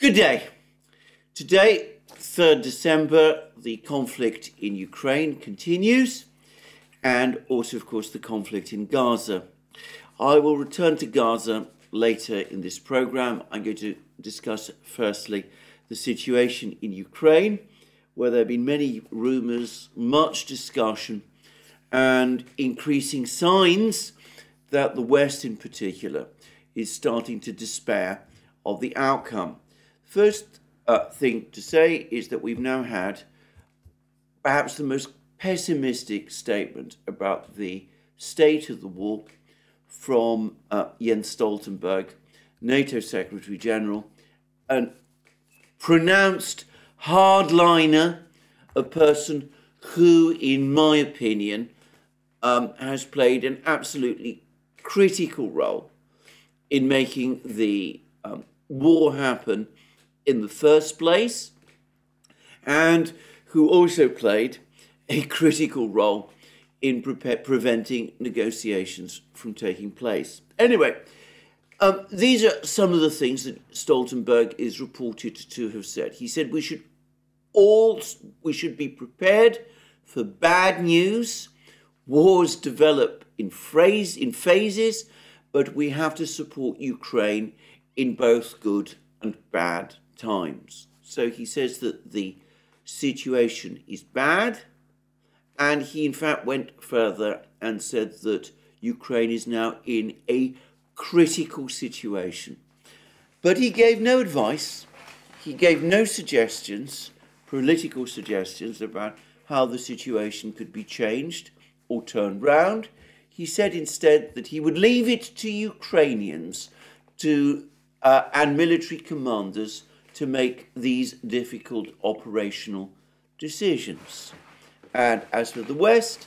Good day. Today, 3rd December, the conflict in Ukraine continues, and also, of course, the conflict in Gaza. I will return to Gaza later in this program. I'm going to discuss, firstly, the situation in Ukraine, where there have been many rumors, much discussion, and increasing signs that the West, in particular, is starting to despair of the outcome. First uh, thing to say is that we've now had perhaps the most pessimistic statement about the state of the war from uh, Jens Stoltenberg, NATO Secretary General, an pronounced hardliner, a person who, in my opinion, um, has played an absolutely critical role in making the um, war happen in the first place, and who also played a critical role in pre- preventing negotiations from taking place. Anyway, um, these are some of the things that Stoltenberg is reported to have said. He said we should all we should be prepared for bad news. Wars develop in phrase in phases, but we have to support Ukraine in both good and bad times. So he says that the situation is bad, and he in fact went further and said that Ukraine is now in a critical situation. But he gave no advice, he gave no suggestions, political suggestions about how the situation could be changed or turned round. He said instead that he would leave it to Ukrainians to, uh, and military commanders to make these difficult operational decisions. And as for the West,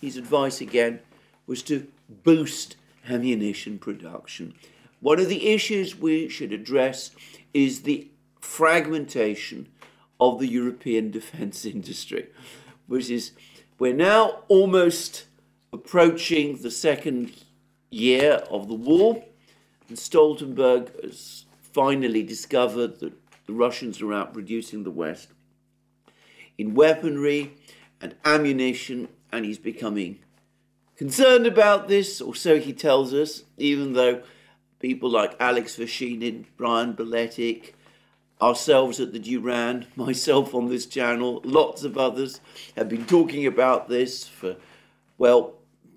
his advice again was to boost ammunition production. One of the issues we should address is the fragmentation of the European defense industry, which is we're now almost approaching the second year of the war, and Stoltenberg has finally discovered that the Russians are out reducing the West in weaponry and ammunition, and he's becoming concerned about this, or so he tells us, even though people like Alex Vershinin, Brian Berletic, ourselves at the Duran, myself on this channel, lots of others have been talking about this for, well,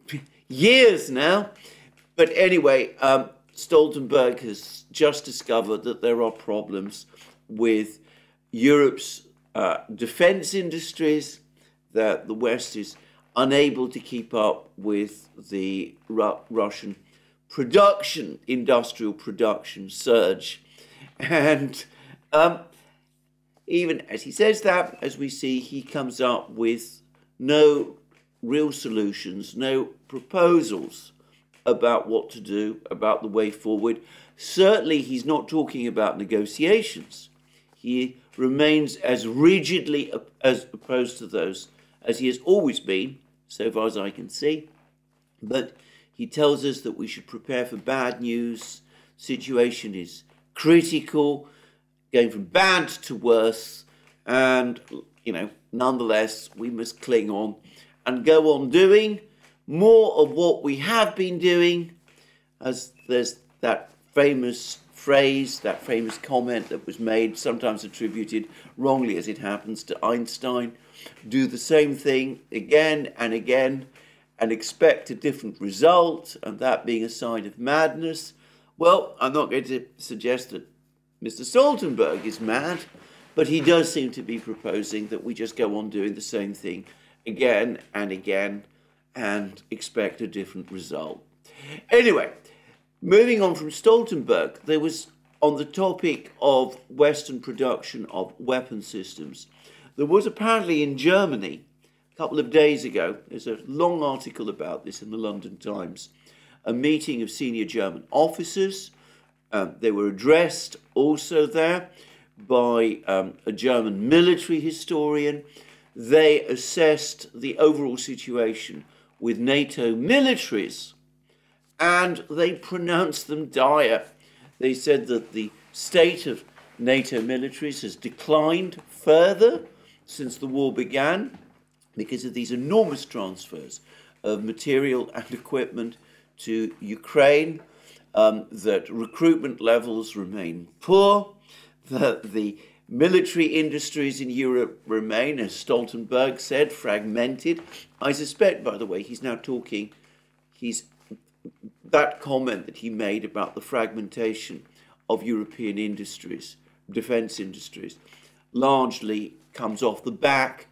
years now. But anyway, um, Stoltenberg has just discovered that there are problems with Europe's uh, defense industries, that the West is unable to keep up with the Ru- Russian production, industrial production surge. And um, even as he says that, as we see, he comes up with no real solutions, no proposals about what to do, about the way forward. Certainly, he's not talking about negotiations. He remains as rigidly as opposed to those as he has always been, so far as I can see. But he tells us that we should prepare for bad news. Situation is critical going from bad to worse, and you know, nonetheless, we must cling on and go on doing more of what we have been doing. As there's that famous phrase, that famous comment that was made, sometimes attributed wrongly as it happens to Einstein do the same thing again and again and expect a different result, and that being a sign of madness. Well, I'm not going to suggest that Mr. Stoltenberg is mad, but he does seem to be proposing that we just go on doing the same thing again and again and expect a different result. Anyway, moving on from Stoltenberg, there was on the topic of Western production of weapon systems. There was apparently in Germany a couple of days ago, there's a long article about this in the London Times, a meeting of senior German officers um, they were addressed also there by um, a German military historian. They assessed the overall situation with NATO militaries and they pronounced them dire. They said that the state of NATO militaries has declined further since the war began because of these enormous transfers of material and equipment to Ukraine, um, that recruitment levels remain poor, that the military industries in Europe remain, as Stoltenberg said, fragmented. I suspect, by the way, he's now talking, he's that comment that he made about the fragmentation of European industries, defense industries, largely comes off the back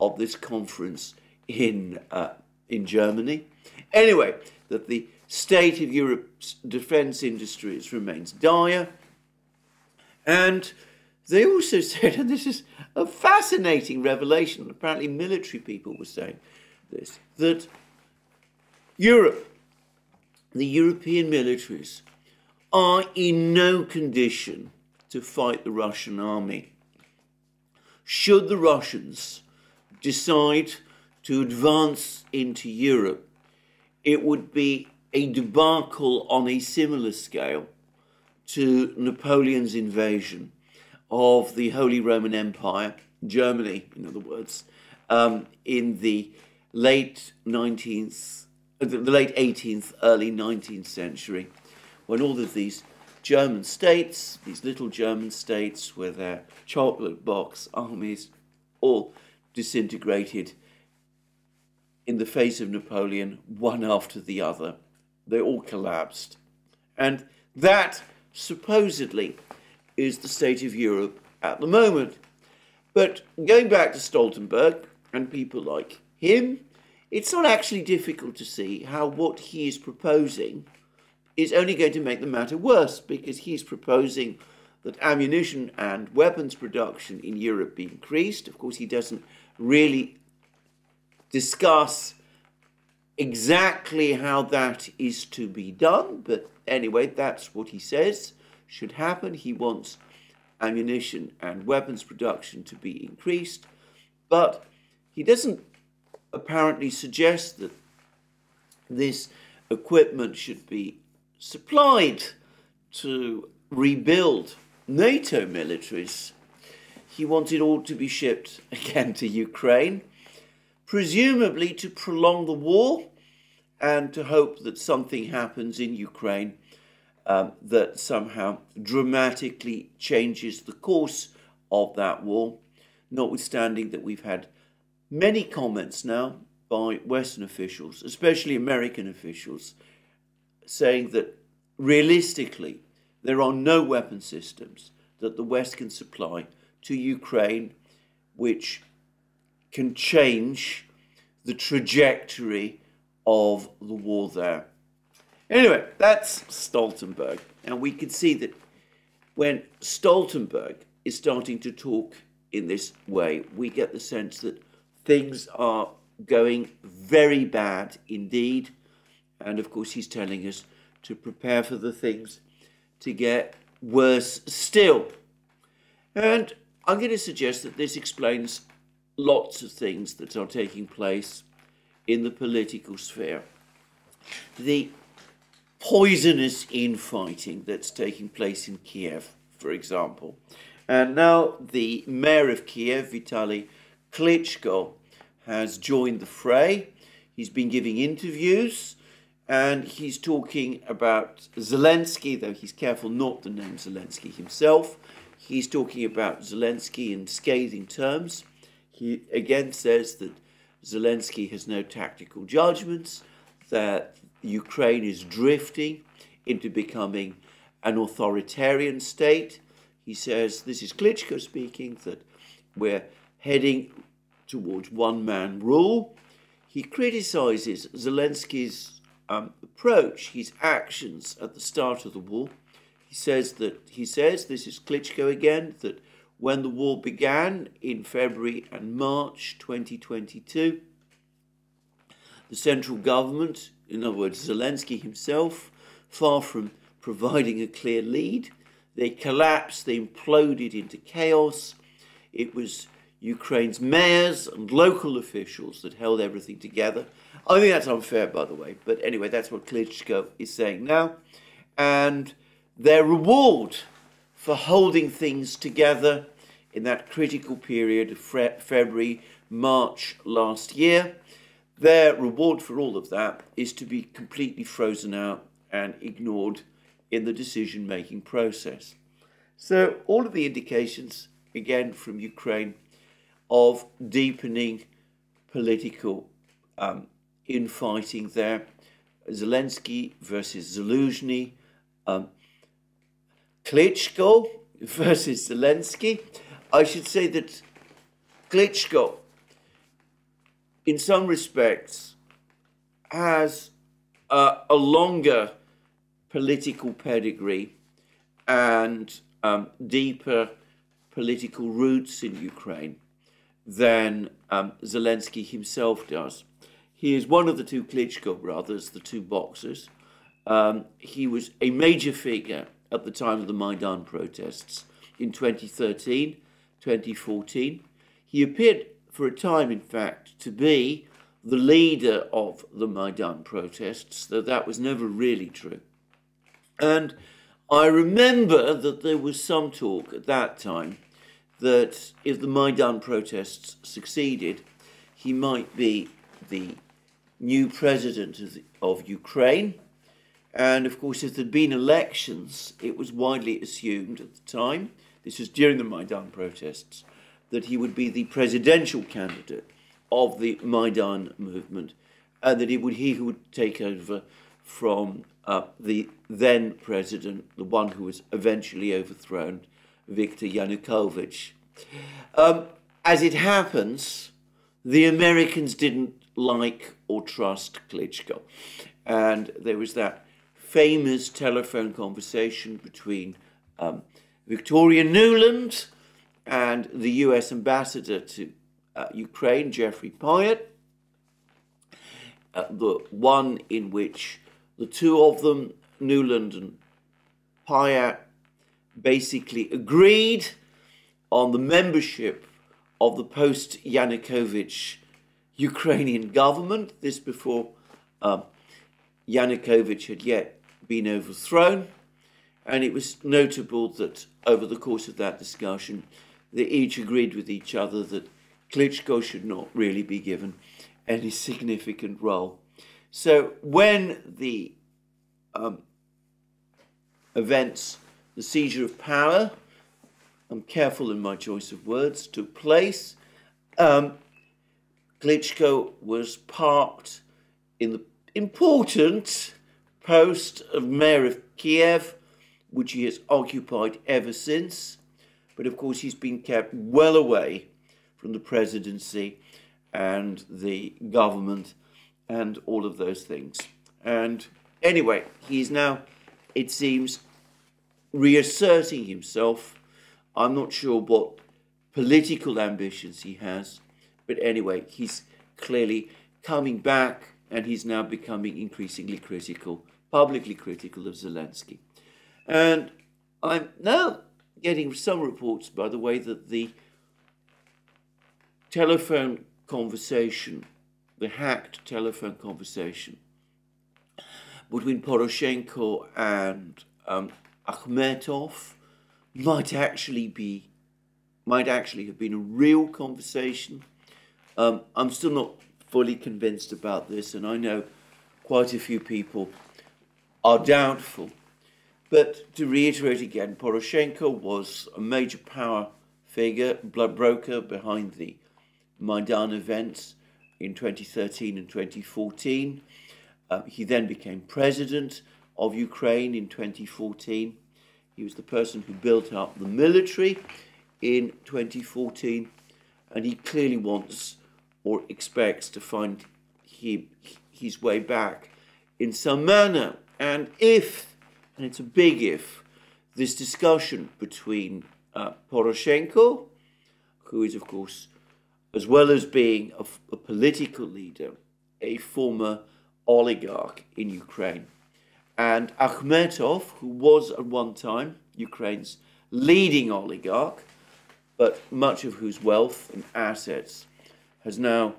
of this conference in, uh, in Germany. Anyway, that the state of Europe's defense industries remains dire. And they also said, and this is a fascinating revelation, apparently military people were saying this, that Europe, the European militaries, are in no condition to fight the Russian army. Should the Russians decide to advance into Europe, it would be a debacle on a similar scale to Napoleon's invasion of the Holy Roman Empire, Germany, in other words, um, in the late 19th, uh, the late 18th, early 19th century, when all of these German states, these little German states with their chocolate box armies, all disintegrated in the face of Napoleon, one after the other. They all collapsed. And that supposedly is the state of Europe at the moment. But going back to Stoltenberg and people like him, it's not actually difficult to see how what he is proposing is only going to make the matter worse because he's proposing that ammunition and weapons production in Europe be increased. Of course, he doesn't really discuss exactly how that is to be done, but anyway, that's what he says should happen. He wants ammunition and weapons production to be increased, but he doesn't apparently suggest that this equipment should be supplied to rebuild NATO militaries. He wants it all to be shipped again to Ukraine, presumably to prolong the war and to hope that something happens in Ukraine um, that somehow dramatically changes the course of that war, notwithstanding that we've had many comments now by Western officials, especially American officials, saying that realistically there are no weapon systems that the West can supply to Ukraine which can change the trajectory of the war there. Anyway, that's Stoltenberg. And we can see that when Stoltenberg is starting to talk in this way, we get the sense that things are going very bad indeed. And of course, he's telling us to prepare for the things to get worse still. And I'm going to suggest that this explains lots of things that are taking place in the political sphere. The poisonous infighting that's taking place in Kiev, for example. And now the mayor of Kiev, Vitaly Klitschko, has joined the fray. He's been giving interviews and he's talking about Zelensky, though he's careful not to name Zelensky himself. He's talking about Zelensky in scathing terms. He again says that Zelensky has no tactical judgments, that Ukraine is drifting into becoming an authoritarian state. He says, this is Klitschko speaking, that we're heading towards one man rule. He criticizes Zelensky's um, approach, his actions at the start of the war. He says that he says, this is Klitschko again, that when the war began in February and March 2022, the central government in other words, Zelensky himself, far from providing a clear lead, they collapsed, they imploded into chaos. It was Ukraine's mayors and local officials that held everything together. I think that's unfair, by the way, but anyway, that's what Klitschko is saying now. And their reward for holding things together in that critical period of February, March last year. Their reward for all of that is to be completely frozen out and ignored in the decision making process. So, all of the indications, again from Ukraine, of deepening political um, infighting there. Zelensky versus Zelensky, um, Klitschko versus Zelensky. I should say that Klitschko, in some respects, has uh, a longer political pedigree and um, deeper political roots in Ukraine than um, Zelensky himself does. He is one of the two Klitschko brothers, the two boxers. Um, he was a major figure at the time of the Maidan protests in 2013, 2014. He appeared for a time, in fact, to be the leader of the Maidan protests, though that was never really true. And I remember that there was some talk at that time that if the Maidan protests succeeded, he might be the new president of, the, of Ukraine. And of course, if there'd been elections, it was widely assumed at the time, this was during the Maidan protests, that he would be the presidential candidate of the Maidan movement and that it would he who would take over from uh, the then president, the one who was eventually overthrown, Viktor Yanukovych. Um, as it happens, the Americans didn't like or trust Klitschko. And there was that famous telephone conversation between um, Victoria Nuland and the US ambassador to uh, Ukraine, Jeffrey Pyatt, uh, the one in which the two of them, Nuland and Pyatt, basically agreed on the membership of the post Yanukovych Ukrainian government. This before um, Yanukovych had yet been overthrown. And it was notable that over the course of that discussion, they each agreed with each other that Klitschko should not really be given any significant role. So when the um, events, the seizure of power, I'm careful in my choice of words, took place, um, Klitschko was parked in the important post of mayor of Kiev, which he has occupied ever since. But of course, he's been kept well away from the presidency and the government and all of those things. And anyway, he's now, it seems, reasserting himself. I'm not sure what political ambitions he has, but anyway, he's clearly coming back and he's now becoming increasingly critical, publicly critical of Zelensky. And I'm now getting some reports, by the way, that the telephone conversation, the hacked telephone conversation between Poroshenko and um, Akhmetov might actually be, might actually have been a real conversation. Um, I'm still not fully convinced about this, and I know quite a few people are doubtful. But to reiterate again, Poroshenko was a major power figure, blood broker behind the Maidan events in 2013 and 2014. Uh, he then became president of Ukraine in 2014. He was the person who built up the military in 2014, and he clearly wants or expects to find he, his way back in some manner. And if, and it's a big if, this discussion between uh, Poroshenko, who is, of course, as well as being a, a political leader, a former oligarch in Ukraine, and Akhmetov, who was at one time Ukraine's leading oligarch, but much of whose wealth and assets has now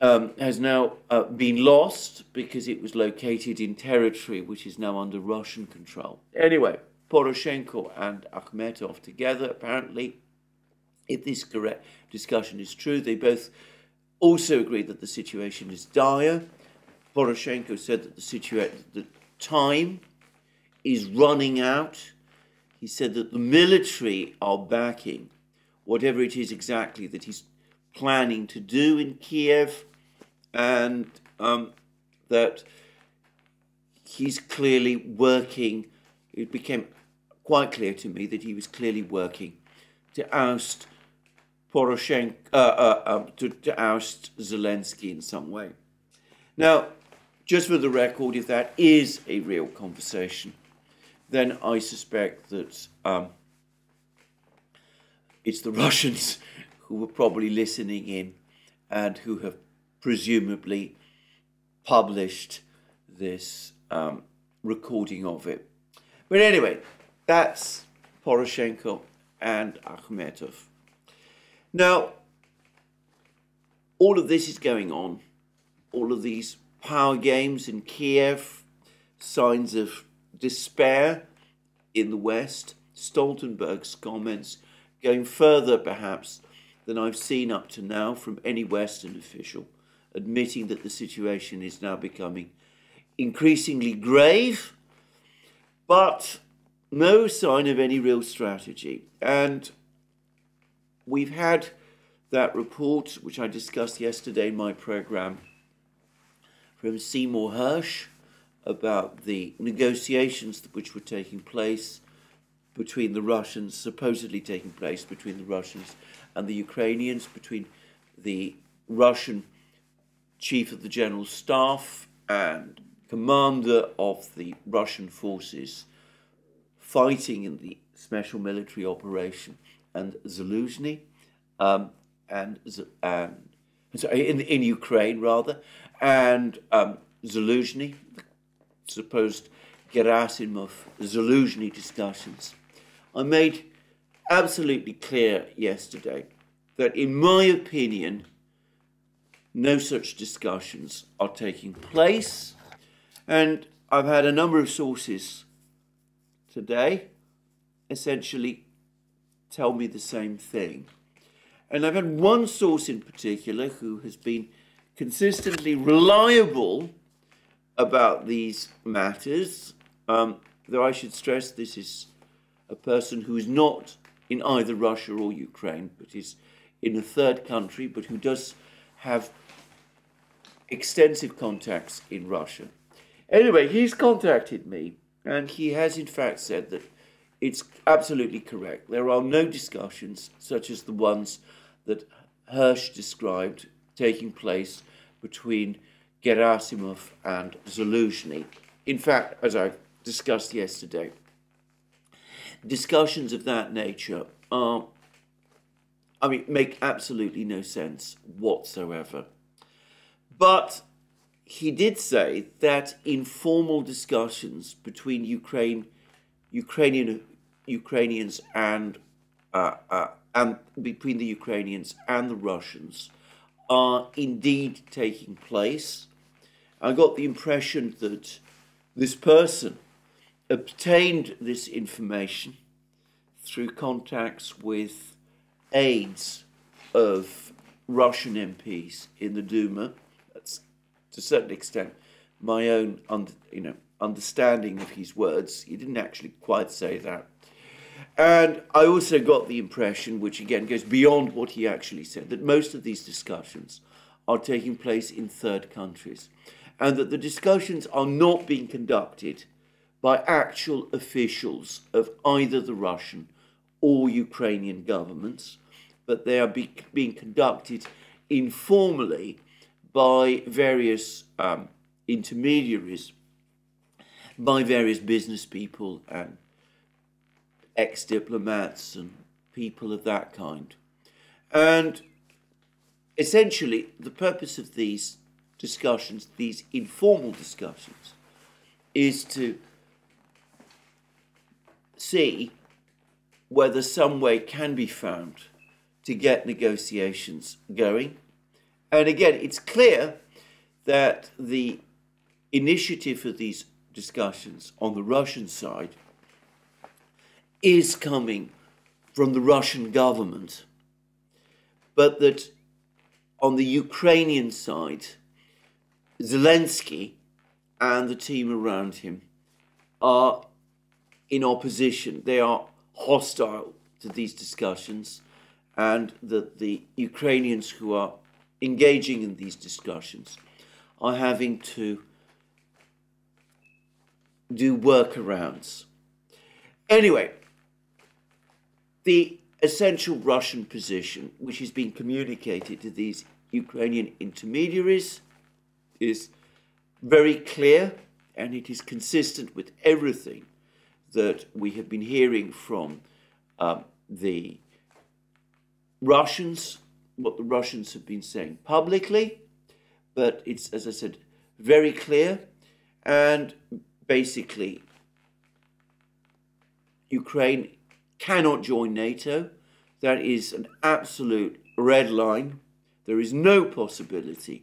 um, has now uh, been lost because it was located in territory which is now under Russian control. Anyway, Poroshenko and Akhmetov together, apparently, if this correct discussion is true, they both also agree that the situation is dire. Poroshenko said that the situation, the time is running out. He said that the military are backing whatever it is exactly that he's planning to do in Kiev, and um, that he's clearly working. It became quite clear to me that he was clearly working to oust Poroshenko, uh, uh, uh, to, to oust Zelensky in some way. Now, just for the record, if that is a real conversation, then I suspect that um, it's the Russians who were probably listening in and who have presumably published this um, recording of it. But anyway, that's Poroshenko and Akhmetov. Now, all of this is going on, all of these power games in Kiev, signs of despair in the West, Stoltenberg's comments going further perhaps than I've seen up to now from any Western official, admitting that the situation is now becoming increasingly grave, but no sign of any real strategy. And we've had that report, which I discussed yesterday in my program, from Seymour Hersh about the negotiations which were taking place between the Russians, supposedly taking place between the Russians and the Ukrainians, between the Russian chief of the general staff and commander of the Russian forces fighting in the special military operation, and Zaluzhny, um, and, and in, in Ukraine rather, and um, supposed Gerasimov Zaluzhny discussions. I made absolutely clear yesterday that, in my opinion, no such discussions are taking place. And I've had a number of sources today essentially tell me the same thing. And I've had one source in particular who has been consistently reliable about these matters, um, though I should stress this is a person who is not in either Russia or Ukraine, but is in a third country, but who does have extensive contacts in Russia. Anyway, he's contacted me, and he has in fact said that it's absolutely correct. There are no discussions such as the ones that Hersh described taking place between Gerasimov and Zaluzhny. In fact, as I discussed yesterday, discussions of that nature are, I mean, make absolutely no sense whatsoever. But he did say that informal discussions between Ukraine, Ukrainian, Ukrainians and uh, uh, and between the Ukrainians and the Russians are indeed taking place. I got the impression that this person obtained this information through contacts with aides of Russian MPs in the Duma. That's to a certain extent my own under, you know understanding of his words. He didn't actually quite say that. And I also got the impression, which again goes beyond what he actually said, that most of these discussions are taking place in third countries and that the discussions are not being conducted by actual officials of either the Russian or Ukrainian governments, but they are be, being conducted informally by various um, intermediaries, by various business people and ex diplomats and people of that kind. And essentially, the purpose of these discussions, these informal discussions, is to see whether some way can be found to get negotiations going. And again, it's clear that the initiative for these discussions on the Russian side is coming from the Russian government, but that on the Ukrainian side, Zelensky and the team around him are in opposition. They are hostile to these discussions, and that the Ukrainians who are engaging in these discussions are having to do workarounds. Anyway, the essential Russian position, which has been communicated to these Ukrainian intermediaries, is very clear and it is consistent with everything that we have been hearing from um, the Russians, what the Russians have been saying publicly, but it's, as I said, very clear. And basically, Ukraine cannot join NATO. That is an absolute red line. There is no possibility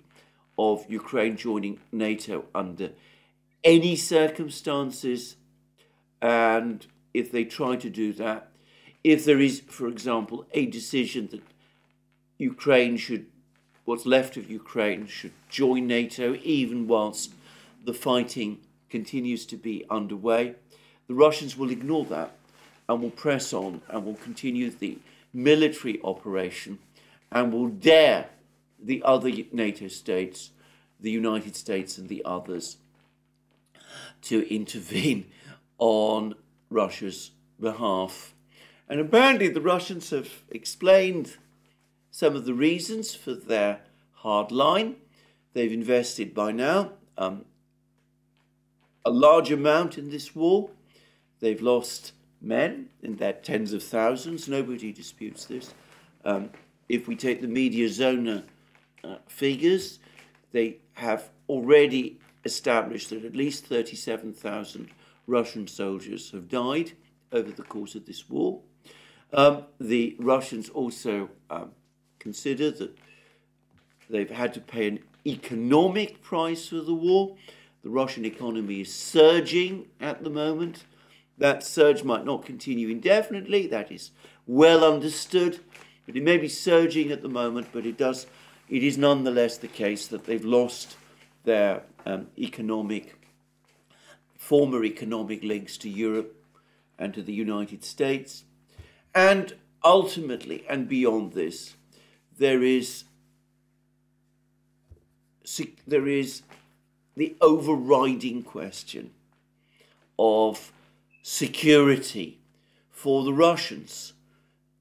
of Ukraine joining NATO under any circumstances. And if they try to do that, if there is, for example, a decision that Ukraine should, what's left of Ukraine should join NATO, even whilst the fighting continues to be underway, the Russians will ignore that and will press on and will continue the military operation and will dare the other NATO states, the United States and the others, to intervene on Russia's behalf. And apparently, the Russians have explained some of the reasons for their hard line. They've invested by now um, a large amount in this war. They've lost men in their tens of thousands. Nobody disputes this. Um, if we take the Mediazona uh, figures, they have already established that at least 37,000 Russian soldiers have died over the course of this war. Um, the Russians also um, consider that they've had to pay an economic price for the war. The Russian economy is surging at the moment. That surge might not continue indefinitely, that is well understood, but it may be surging at the moment, but it does it is nonetheless the case that they've lost their um, economic former economic links to Europe and to the United States. And ultimately, and beyond this, there is there is the overriding question of security for the Russians.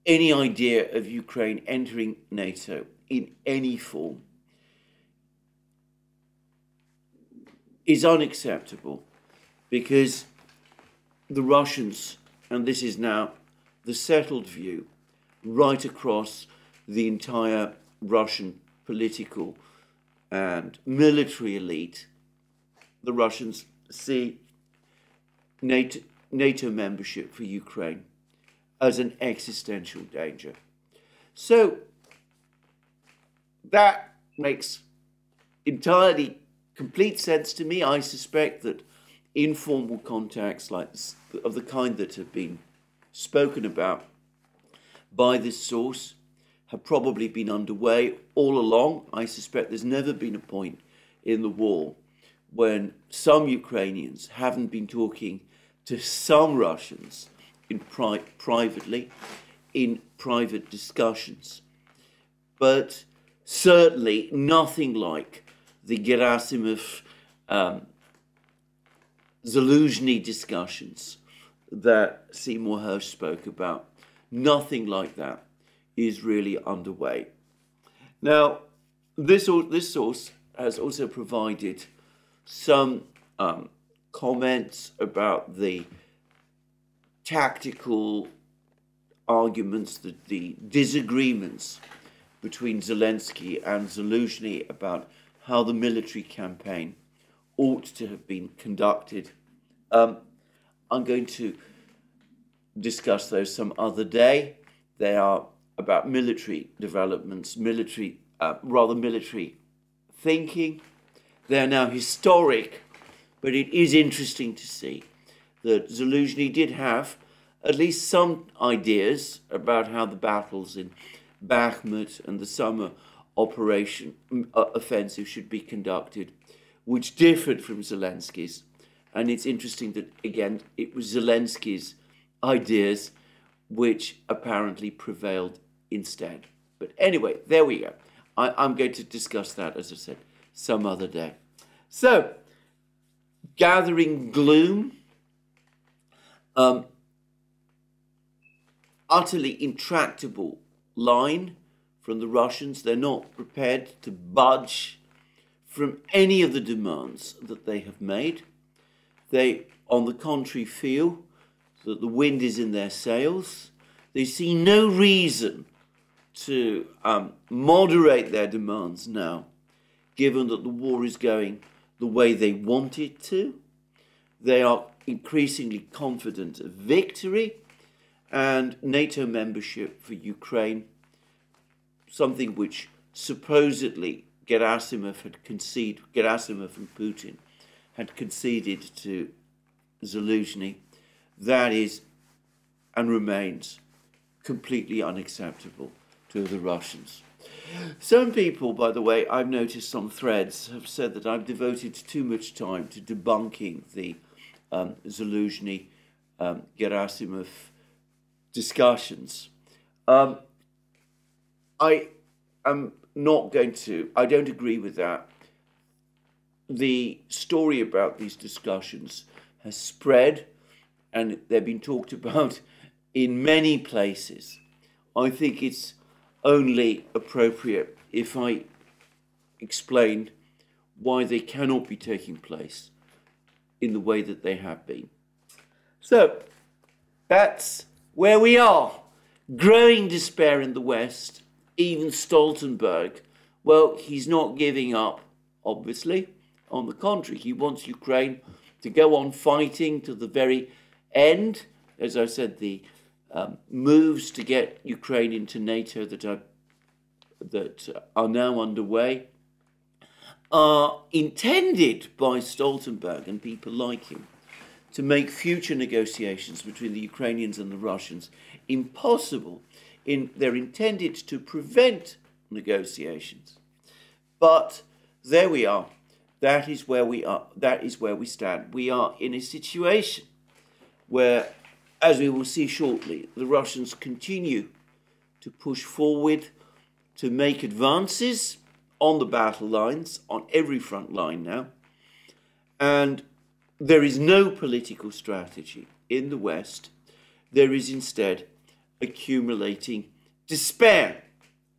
Any idea of Ukraine entering NATO in any form is unacceptable because the Russians, and this is now the settled view right across the entire Russian political and military elite, the Russians see NATO, NATO membership for Ukraine as an existential danger. So that makes entirely complete sense to me. I suspect that informal contacts like of the kind that have been spoken about by this source have probably been underway all along. I suspect there's never been a point in the war when some Ukrainians haven't been talking to some Russians in pri- privately, in private discussions. But certainly nothing like the Gerasimov um, Zaluzhny discussions that Seymour Hersh spoke about. Nothing like that is really underway. Now, this, this source has also provided some um, comments about the tactical arguments, the, the disagreements between Zelensky and Zaluzhny about how the military campaign ought to have been conducted. Um, I'm going to discuss those some other day. They are about military developments, military, uh, rather military thinking. They are now historic but it is interesting to see that Zaluzhny did have at least some ideas about how the battles in Bakhmut and the summer operation uh, offensive should be conducted, which differed from Zelensky's. And it's interesting that, again, it was Zelensky's ideas which apparently prevailed instead. But anyway, there we go. I, am going to discuss that, as I said, some other day. So, gathering gloom, um, utterly intractable line from the Russians. They're not prepared to budge from any of the demands that they have made. They, on the contrary, feel that the wind is in their sails. They see no reason to um, moderate their demands now, given that the war is going the way they wanted to. They are increasingly confident of victory and NATO membership for Ukraine, something which supposedly Gerasimov had conceded, Gerasimov and Putin had conceded to Zelensky, that is and remains completely unacceptable to the Russians. Some people, by the way, I've noticed some threads have said that I've devoted too much time to debunking the um, Zelensky um, Gerasimov discussions. Um, I am not going to, I don't agree with that. The story about these discussions has spread and they've been talked about in many places. I think it's only appropriate if I explain why they cannot be taking place in the way that they have been. So that's where we are. Growing despair in the West, even Stoltenberg, well, he's not giving up, obviously. On the contrary, he wants Ukraine to go on fighting to the very end. As I said, the um, moves to get Ukraine into NATO that are that are now underway are intended by Stoltenberg and people like him to make future negotiations between the Ukrainians and the Russians impossible. In, they're intended to prevent negotiations. But there we are. That is where we are. That is where we stand. We are in a situation where, as we will see shortly, the Russians continue to push forward, to make advances on the battle lines, on every front line now. And there is no political strategy in the West. There is instead accumulating despair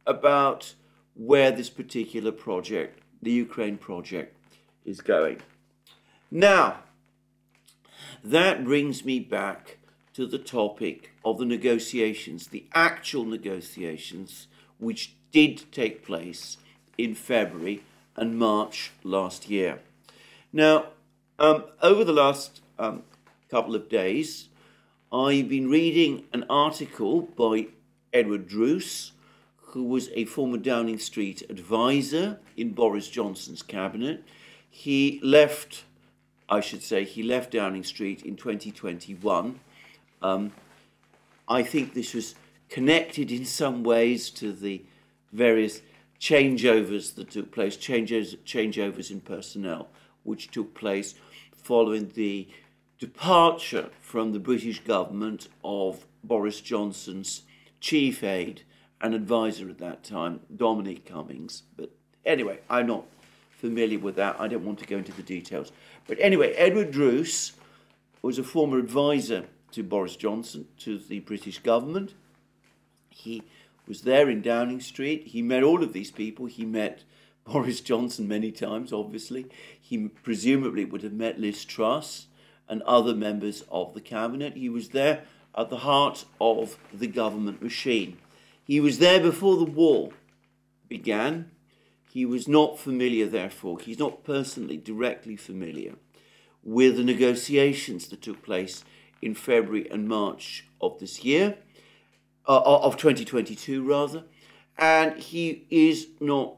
about where this particular project, the Ukraine project, is going. Now, that brings me back to the topic of the negotiations, the actual negotiations which did take place in February and March last year. Now, um, over the last um, couple of days, I've been reading an article by Edward Druce, who was a former Downing Street advisor in Boris Johnson's cabinet. He left I should say, he left Downing Street in 2021. Um, I think this was connected in some ways to the various changeovers that took place, changes, changeovers in personnel, which took place following the departure from the British government of Boris Johnson's chief aide and advisor at that time, Dominic Cummings. But anyway, I'm not familiar with that. I don't want to go into the details. But anyway, Edward Druce was a former advisor to Boris Johnson, to the British government. He was there in Downing Street. He met all of these people. He met Boris Johnson many times, obviously. He presumably would have met Liz Truss and other members of the cabinet. He was there at the heart of the government machine. He was there before the war began. He was not familiar, therefore, he's not personally, directly familiar with the negotiations that took place in February and March of this year, uh, of 2022 rather, and he is not,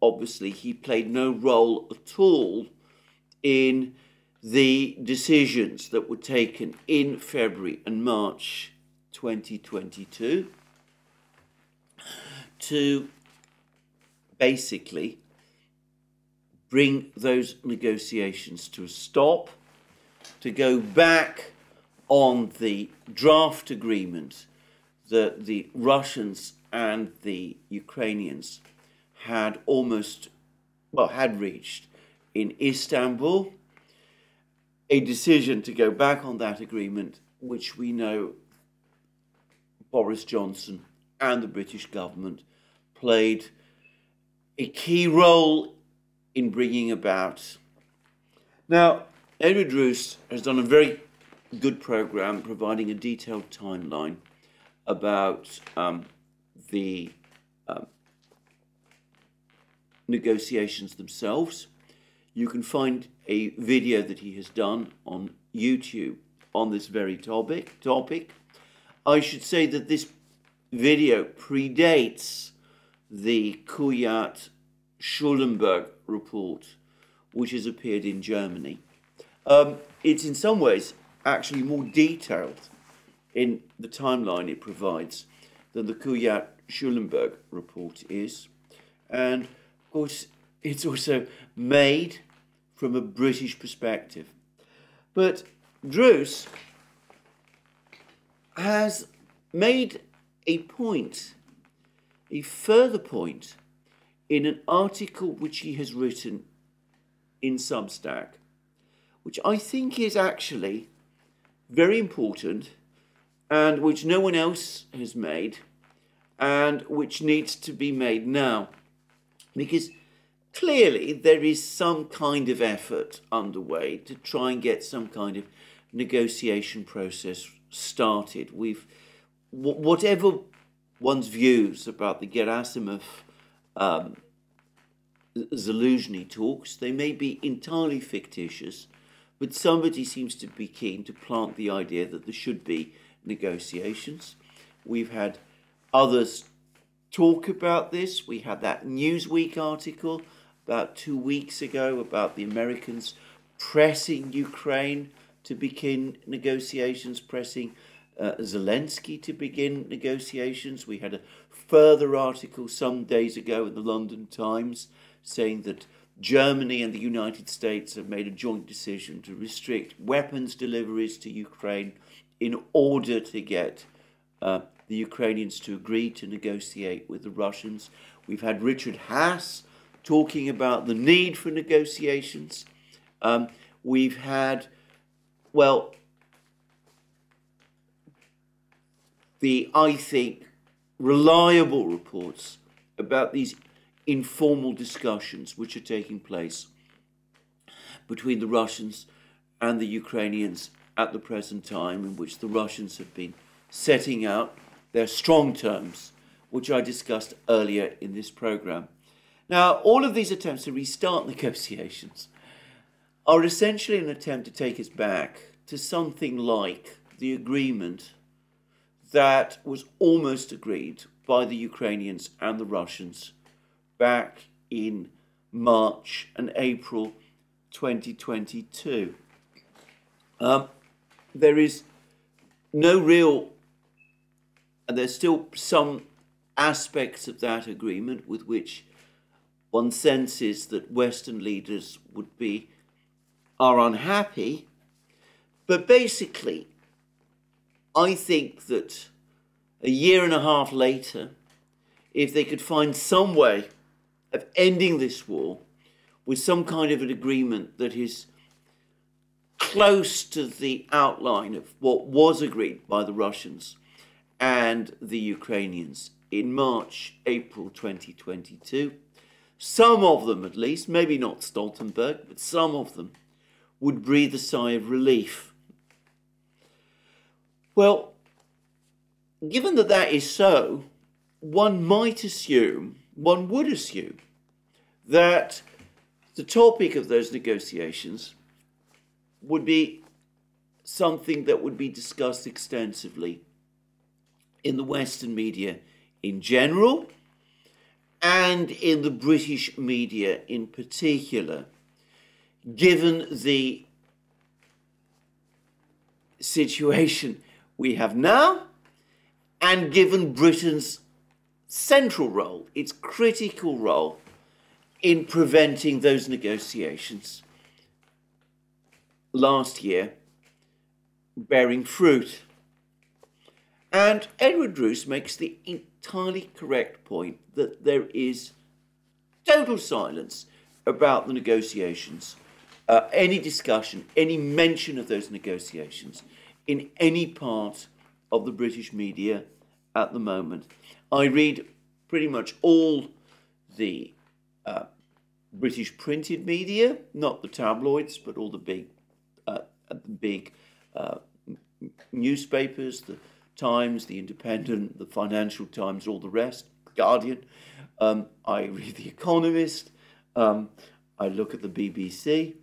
obviously, he played no role at all in the decisions that were taken in February and March 2022 to basically bring those negotiations to a stop, to go back on the draft agreement that the Russians and the Ukrainians had almost, well, had reached in Istanbul. A decision to go back on that agreement, which we know Boris Johnson and the British government played a key role in bringing about. Now, Edward Druce has done a very good program providing a detailed timeline about um, the um, negotiations themselves. You can find a video that he has done on YouTube on this very topic. Topic. I should say that this video predates the Kujat Schulenburg report, which has appeared in Germany. Um, it's in some ways actually more detailed in the timeline it provides than the Kujat Schulenburg report is. And of course, it's also made from a British perspective. But Druce has made a point, a further point, in an article which he has written in Substack, which I think is actually very important and which no one else has made and which needs to be made now. Because clearly there is some kind of effort underway to try and get some kind of negotiation process started. We've, whatever one's views about the Gerasimov um, Zaluzhny talks, they may be entirely fictitious, but somebody seems to be keen to plant the idea that there should be negotiations. We've had others talk about this. We had that Newsweek article about two weeks ago about the Americans pressing Ukraine to begin negotiations, pressing uh, Zelensky to begin negotiations. We had a further article some days ago in the London Times saying that Germany and the United States have made a joint decision to restrict weapons deliveries to Ukraine in order to get uh, the Ukrainians to agree to negotiate with the Russians. We've had Richard Haass talking about the need for negotiations. Um, we've had, well, the, I think, reliable reports about these informal discussions which are taking place between the Russians and the Ukrainians at the present time, in which the Russians have been setting out their strong terms, which I discussed earlier in this program. Now, all of these attempts to restart negotiations are essentially an attempt to take us back to something like the agreement that was almost agreed by the Ukrainians and the Russians back in March and April 2022. Um, there is no real, and there's still some aspects of that agreement with which one senses that Western leaders would be are unhappy. But basically, I think that a year and a half later, if they could find some way of ending this war with some kind of an agreement that is close to the outline of what was agreed by the Russians and the Ukrainians in March, April 2022. Some of them, at least, maybe not Stoltenberg, but some of them, would breathe a sigh of relief. Well, given that that is so, one might assume one would assume that the topic of those negotiations would be something that would be discussed extensively in the Western media in general and in the British media in particular, given the situation we have now, and given Britain's central role, its critical role in preventing those negotiations last year bearing fruit. And Edward Druce makes the entirely correct point that there is total silence about the negotiations, uh, any discussion, any mention of those negotiations in any part of the British media at the moment. I read pretty much all the uh, British printed media, not the tabloids, but all the big, uh, big uh, newspapers, the Times, the Independent, the Financial Times, all the rest, Guardian. Um, I read The Economist. Um, I look at the BBC,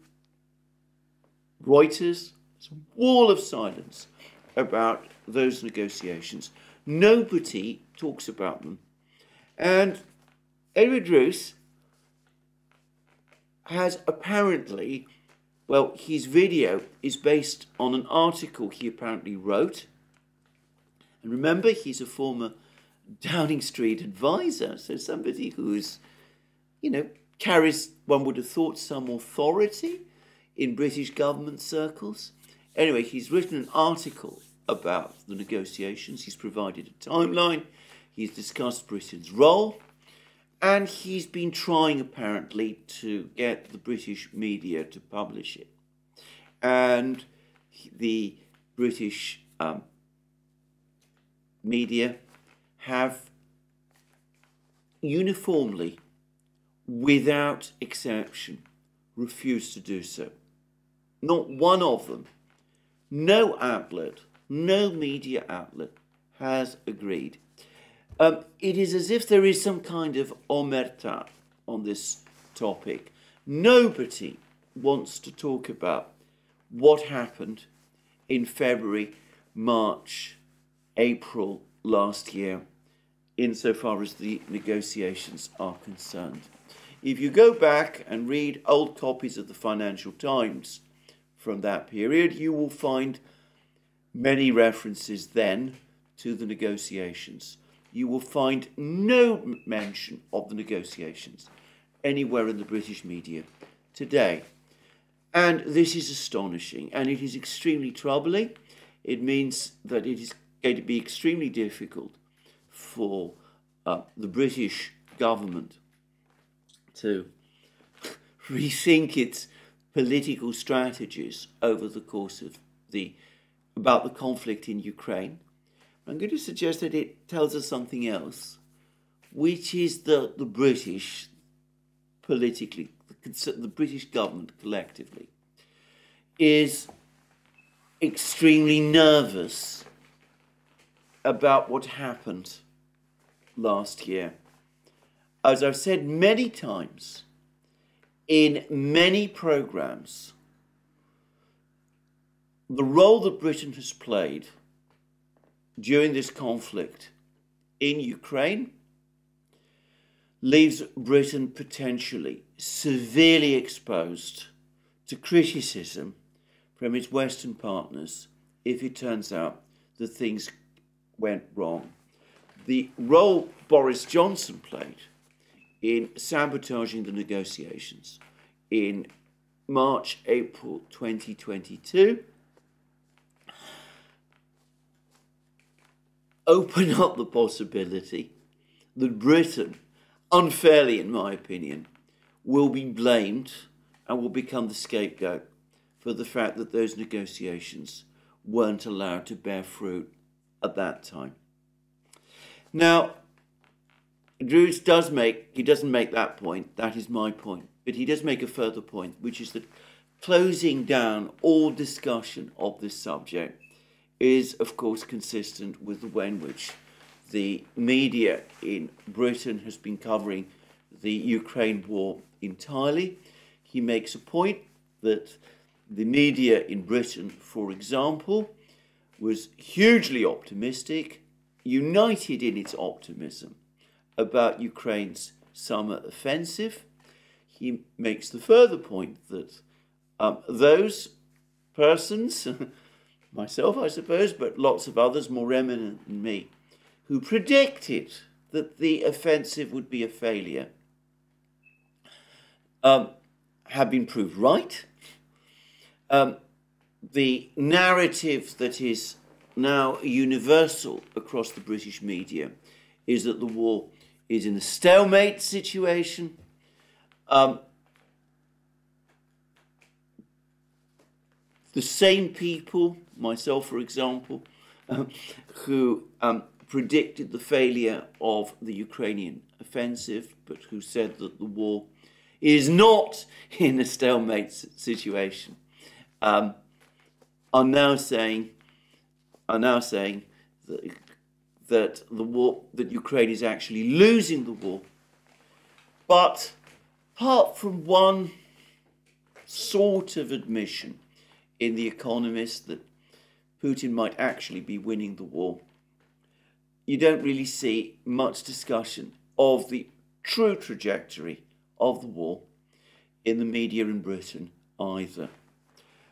Reuters. It's a wall of silence about those negotiations. Nobody talks about them. And Edward Druce has apparently, well, his video is based on an article he apparently wrote. And remember, he's a former Downing Street advisor, so somebody who's, you know, carries, one would have thought, some authority in British government circles. Anyway, he's written an article about the negotiations, he's provided a timeline, he's discussed Britain's role, and he's been trying apparently to get the British media to publish it. And the British um, media have uniformly, without exception, refused to do so. Not one of them, no outlet, no media outlet has agreed. Um, it is as if there is some kind of omerta on this topic. Nobody wants to talk about what happened in February, March, April last year, insofar as the negotiations are concerned. If you go back and read old copies of the Financial Times from that period, you will find many references then to the negotiations you will find no mention of the negotiations anywhere in the British media today. And this is astonishing and it is extremely troubling. It means that it is going to be extremely difficult for uh, the British government to rethink its political strategies over the course of the about the conflict in Ukraine I'm going to suggest that it tells us something else, which is that the British, politically, the, the British government collectively, is extremely nervous about what happened last year. As I've said many times, in many programs, the role that Britain has played during this conflict in Ukraine leaves Britain potentially severely exposed to criticism from its Western partners if it turns out that things went wrong. The role Boris Johnson played in sabotaging the negotiations in March, April 2022 open up the possibility that Britain, unfairly in my opinion, will be blamed and will become the scapegoat for the fact that those negotiations weren't allowed to bear fruit at that time. Now, Druce does make, he doesn't make that point, that is my point, but he does make a further point, which is that closing down all discussion of this subject is, of course, consistent with the way in which the media in Britain has been covering the Ukraine war entirely. He makes a point that the media in Britain, for example, was hugely optimistic, united in its optimism about Ukraine's summer offensive. He makes the further point that um, those persons myself, I suppose, but lots of others more eminent than me, who predicted that the offensive would be a failure, um, have been proved right. Um, the narrative that is now universal across the British media is that the war is in a stalemate situation. Um, the same people, myself for example, uh, who um, predicted the failure of the Ukrainian offensive, but who said that the war is not in a stalemate situation, um, are now saying are now saying that, that the war that Ukraine is actually losing the war. But apart from one sort of admission in The Economist that Putin might actually be winning the war, you don't really see much discussion of the true trajectory of the war in the media in Britain either.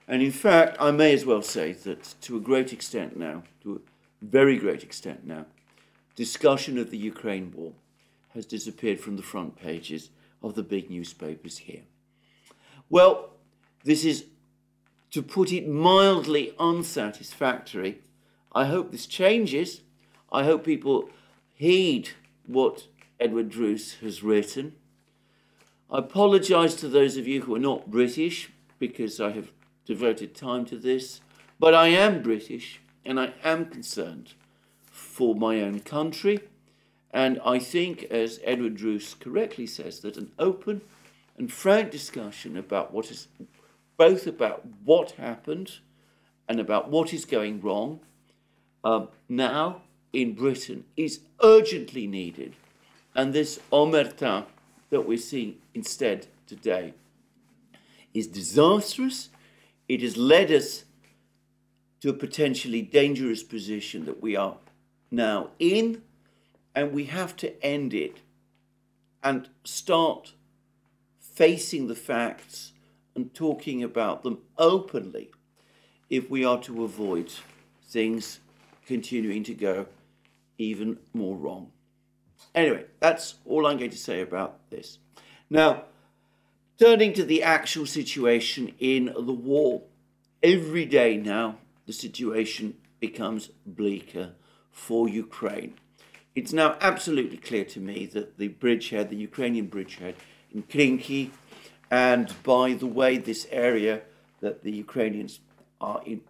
And in fact, I may as well say that to a great extent now, to a very great extent now, discussion of the Ukraine war has disappeared from the front pages of the big newspapers here. Well, this is, to put it mildly, unsatisfactory. I hope this changes. I hope people heed what Edward Druce has written. I apologise to those of you who are not British because I have devoted time to this, but I am British and I am concerned for my own country. And I think, as Edward Druce correctly says, that an open and frank discussion about what is both about what happened and about what is going wrong uh, now in Britain is urgently needed. And this omerta that we're seeing instead today is disastrous it has led us to a potentially dangerous position that we are now in, and we have to end it and start facing the facts and talking about them openly if we are to avoid things continuing to go even more wrong. Anyway, that's all I'm going to say about this. Now, Turning to the actual situation in the war, every day now the situation becomes bleaker for Ukraine. It's now absolutely clear to me that the bridgehead, the Ukrainian bridgehead in Krinky, and by the way, this area that the Ukrainians are in,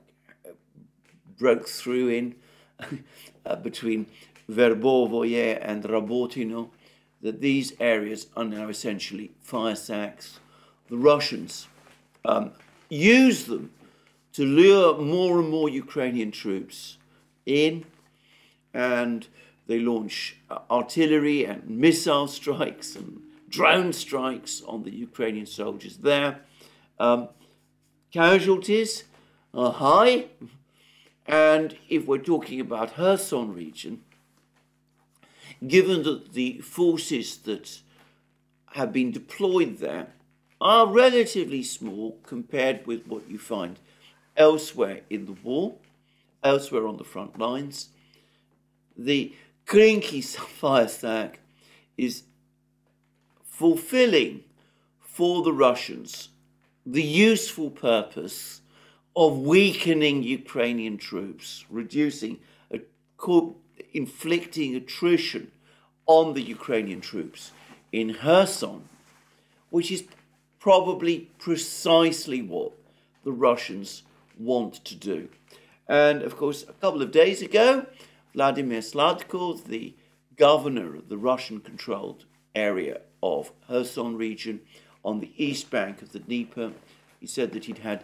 uh, broke through in uh, between Verbovoye and Rabotino, that these areas are now essentially fire sacks. The Russians um, use them to lure more and more Ukrainian troops in, and they launch uh, artillery and missile strikes and drone strikes on the Ukrainian soldiers there. Um, casualties are high, and if we're talking about Kherson region, given that the forces that have been deployed there are relatively small compared with what you find elsewhere in the war, elsewhere on the front lines. The Krinky fire sack is fulfilling for the Russians the useful purpose of weakening Ukrainian troops, reducing, uh, inflicting attrition on the Ukrainian troops in Kherson, which is probably precisely what the Russians want to do. And of course, a couple of days ago, Vladimir Sladkov, the governor of the Russian controlled area of Kherson region on the east bank of the Dnieper, he said that he'd had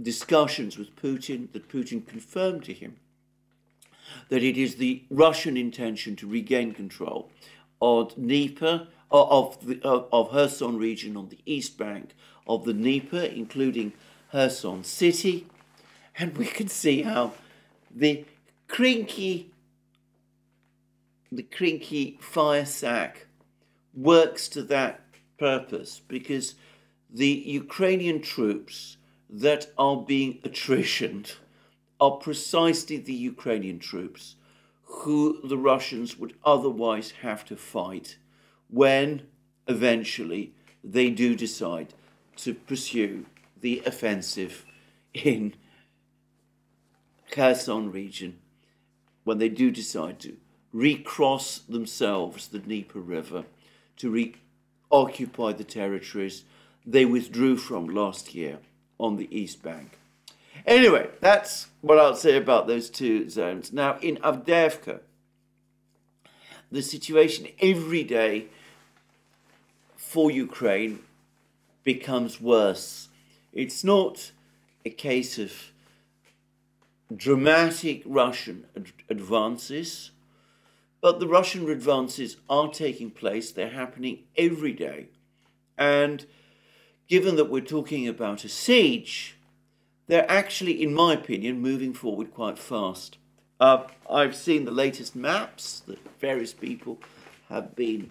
discussions with Putin, that Putin confirmed to him that it is the Russian intention to regain control of Dnieper, uh, of, the, of, of Kherson region on the east bank of the Dnieper, including Kherson city. And we can see how the Krinky, the Krinky fire sack works to that purpose because the Ukrainian troops that are being attritioned are precisely the Ukrainian troops who the Russians would otherwise have to fight when eventually they do decide to pursue the offensive in Kherson region, when they do decide to recross themselves the Dnieper River to reoccupy the territories they withdrew from last year on the East Bank. Anyway, that's what I'll say about those two zones. Now, in Avdiivka, the situation every day for Ukraine becomes worse. It's not a case of dramatic Russian ad- advances, but the Russian advances are taking place. They're happening every day. And given that we're talking about a siege, they're actually, in my opinion, moving forward quite fast. Uh, I've seen the latest maps that various people have been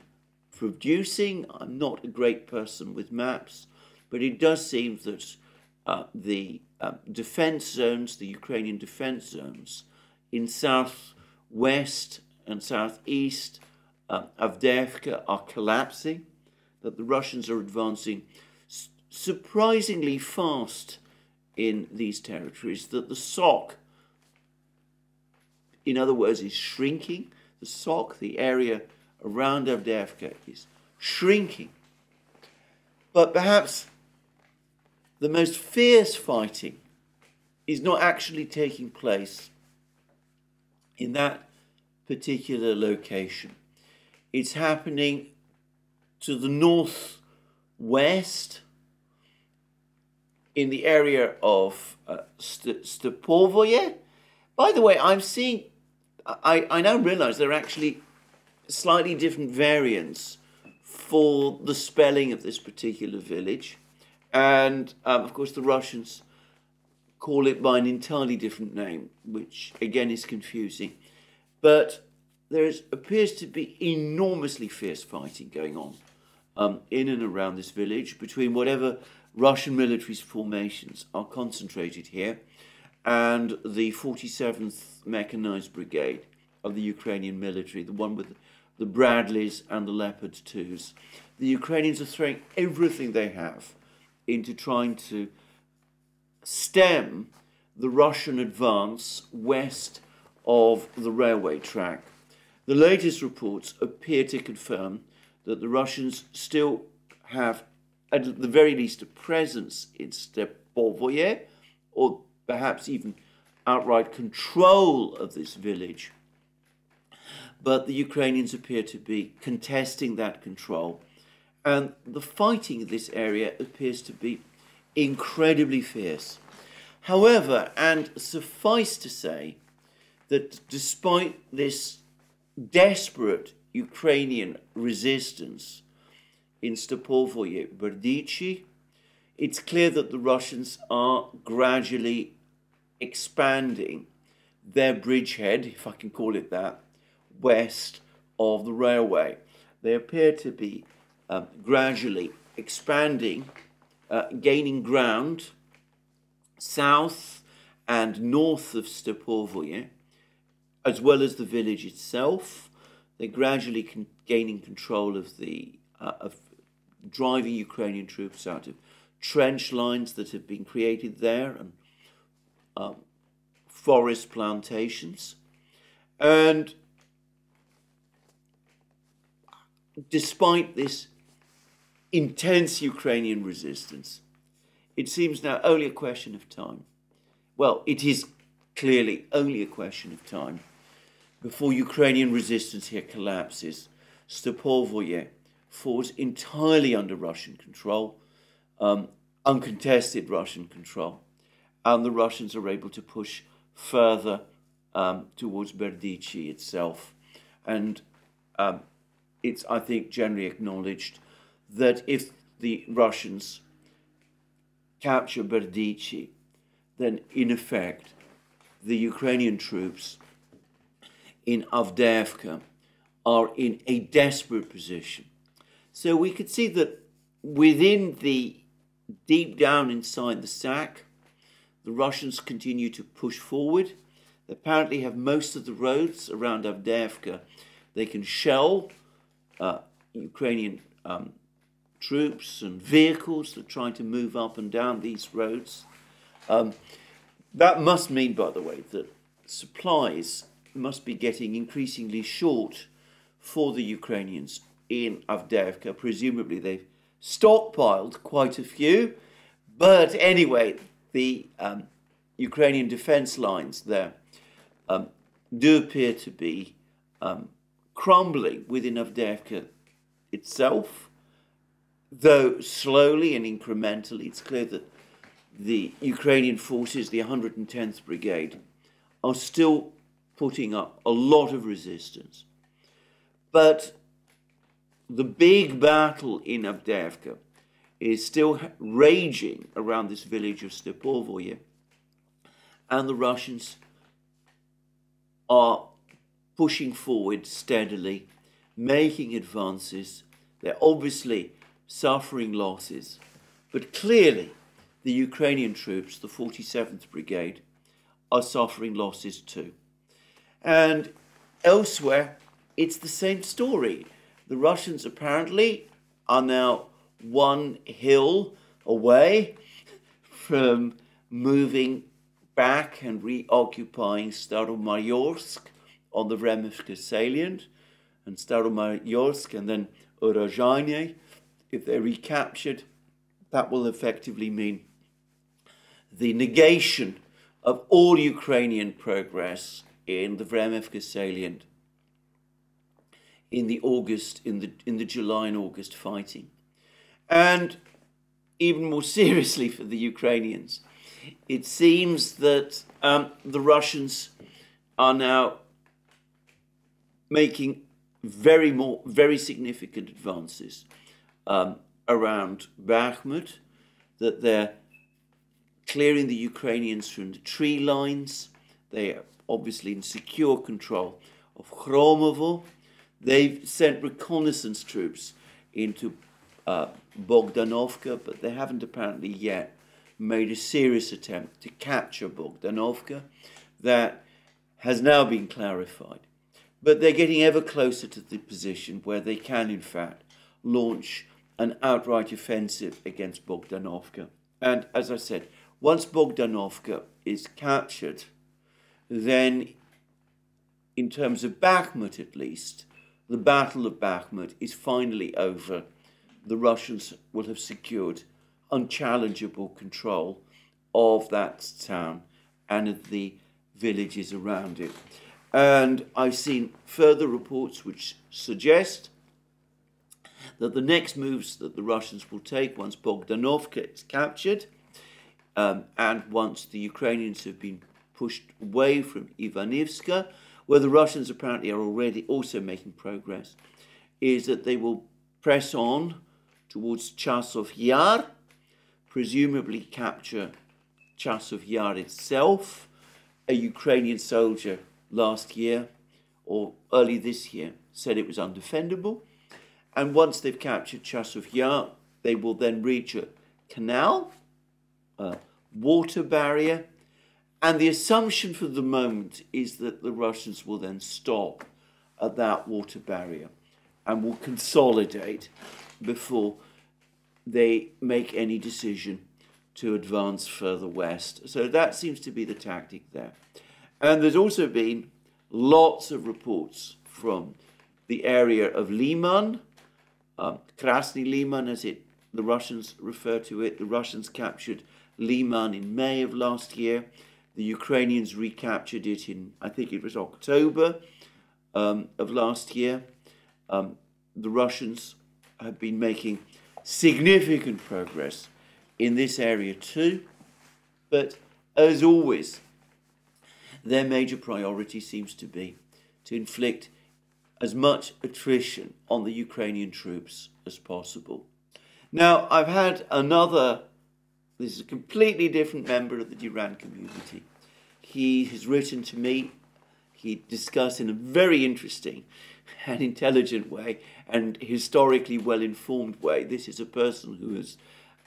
producing. I'm not a great person with maps, but it does seem that uh, the uh, defense zones, the Ukrainian defense zones in southwest and southeast uh, Avdiivka are collapsing, that the Russians are advancing surprisingly fast in these territories that the sack, in other words, is shrinking. The sack, the area around Avdiivka, is shrinking. But perhaps the most fierce fighting is not actually taking place in that particular location. It's happening to the northwest in the area of uh, Stepovoye. By the way, I'm seeing, I, I now realize there are actually slightly different variants for the spelling of this particular village. And um, of course, the Russians call it by an entirely different name, which again is confusing. But there is, appears to be enormously fierce fighting going on um, in and around this village between whatever Russian military formations are concentrated here, and the 47th Mechanized Brigade of the Ukrainian military, the one with the Bradleys and the Leopard 2s. The Ukrainians are throwing everything they have into trying to stem the Russian advance west of the railway track. The latest reports appear to confirm that the Russians still have at the very least, a presence in Stepovoye, or perhaps even outright control of this village. But the Ukrainians appear to be contesting that control, and the fighting in this area appears to be incredibly fierce. However, and suffice to say that despite this desperate Ukrainian resistance, in Stepovoye Berdichi, it's clear that the Russians are gradually expanding their bridgehead, if I can call it that, west of the railway. They appear to be um, gradually expanding, uh, gaining ground south and north of Stepovoye, as well as the village itself. They're gradually con- gaining control of the uh, of driving Ukrainian troops out of trench lines that have been created there and um, forest plantations. And despite this intense Ukrainian resistance, it seems now only a question of time. Well, it is clearly only a question of time before Ukrainian resistance here collapses. Stepovoye falls entirely under Russian control, um, uncontested Russian control, and the Russians are able to push further um, towards Berdichi itself. And um, it's, I think, generally acknowledged that if the Russians capture Berdichi, then in effect, the Ukrainian troops in Avdiivka are in a desperate position so we could see that within the deep down inside the sack, the Russians continue to push forward. They apparently have most of the roads around Avdiivka. They can shell uh, Ukrainian um, troops and vehicles that are trying to move up and down these roads. Um, that must mean, by the way, that supplies must be getting increasingly short for the Ukrainians in Avdiivka. Presumably, they've stockpiled quite a few. But anyway, the um, Ukrainian defense lines there um, do appear to be um, crumbling within Avdiivka itself, though slowly and incrementally. It's clear that the Ukrainian forces, the 110th Brigade, are still putting up a lot of resistance. But the big battle in Avdiivka is still raging around this village of Stepovoye, and the Russians are pushing forward steadily, making advances. They're obviously suffering losses, but clearly the Ukrainian troops, the 47th Brigade, are suffering losses too. And elsewhere, it's the same story. The Russians apparently are now one hill away from moving back and reoccupying Staromayorsk on the Vremivka salient and Staromayorsk and then Urozhaine. If they're recaptured, that will effectively mean the negation of all Ukrainian progress in the Vremivka salient in the August, in the in the July and August fighting, and even more seriously for the Ukrainians, it seems that um, the Russians are now making very more very significant advances um, around Bakhmut, that they're clearing the Ukrainians from the tree lines. They are obviously in secure control of Khromovo. They've sent reconnaissance troops into uh, Bogdanovka, but they haven't apparently yet made a serious attempt to capture Bogdanovka. That has now been clarified. But they're getting ever closer to the position where they can, in fact, launch an outright offensive against Bogdanovka. And as I said, once Bogdanovka is captured, then in terms of Bakhmut at least, the Battle of Bakhmut is finally over. The Russians will have secured unchallengeable control of that town and of the villages around it. And I've seen further reports which suggest that the next moves that the Russians will take once Bogdanovka is captured um, and once the Ukrainians have been pushed away from Ivanivska, where the Russians apparently are already also making progress, is that they will press on towards Chasov Yar, presumably capture Chasov Yar itself. A Ukrainian soldier last year or early this year said it was undefendable. And once they've captured Chasov Yar, they will then reach a canal a water barrier. And the assumption for the moment is that the Russians will then stop at that water barrier and will consolidate before they make any decision to advance further west. So that seems to be the tactic there. And there's also been lots of reports from the area of Liman, uh, Krasny Liman, as it the Russians refer to it. The Russians captured Liman in May of last year. The Ukrainians recaptured it in, I think it was October um, of last year. Um, the Russians have been making significant progress in this area too. But as always, their major priority seems to be to inflict as much attrition on the Ukrainian troops as possible. Now, I've had another this is a completely different member of the Duran community. He has written to me. He discussed in a very interesting and intelligent way and historically well informed way. This is a person who has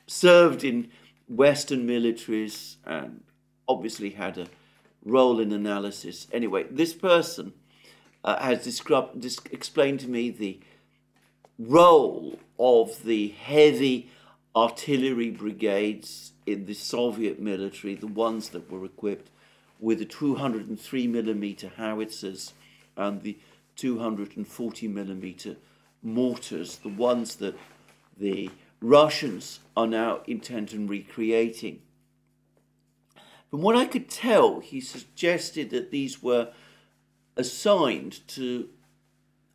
served in Western militaries and obviously had a role in analysis. Anyway, this person uh, has described, dis- explained to me the role of the heavy artillery brigades in the Soviet military, the ones that were equipped with the 203 millimeter howitzers and the 240 millimeter mortars, the ones that the Russians are now intent on recreating. From what I could tell, he suggested that these were assigned to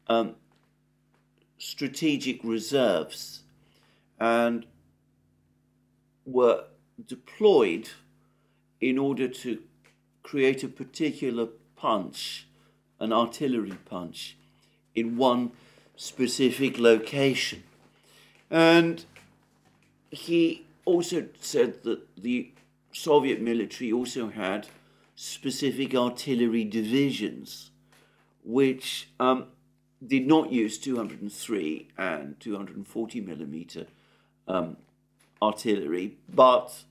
um, strategic reserves and were deployed in order to create a particular punch, an artillery punch, in one specific location. And he also said that the Soviet military also had specific artillery divisions which um, did not use 203 and 240 millimeter um, artillery, but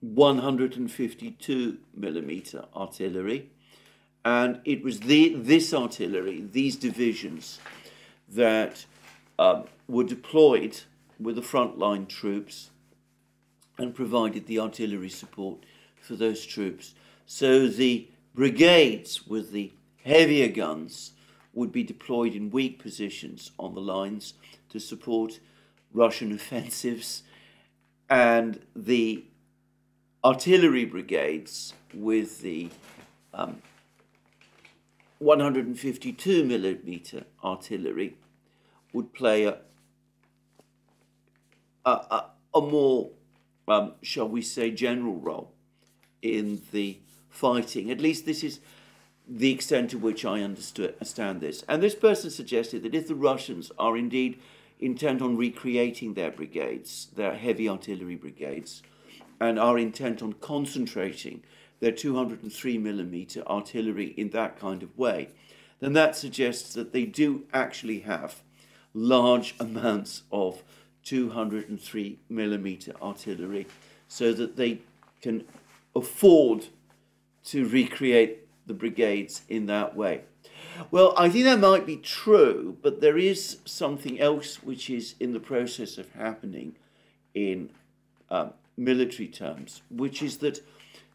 152 millimeter artillery. And it was the, this artillery, these divisions, that um, were deployed with the frontline troops and provided the artillery support for those troops. So the brigades with the heavier guns would be deployed in weak positions on the lines to support Russian offensives, and the artillery brigades with the um, 152 millimeter artillery would play a, a, a, more, um, shall we say, general role in the fighting. At least this is the extent to which I understand this. And this person suggested that if the Russians are indeed intent on recreating their brigades, their heavy artillery brigades, and are intent on concentrating their 203 millimeter artillery in that kind of way, then that suggests that they do actually have large amounts of 203 millimeter artillery so that they can afford to recreate the brigades in that way. Well, I think that might be true, but there is something else which is in the process of happening in um, military terms, which is that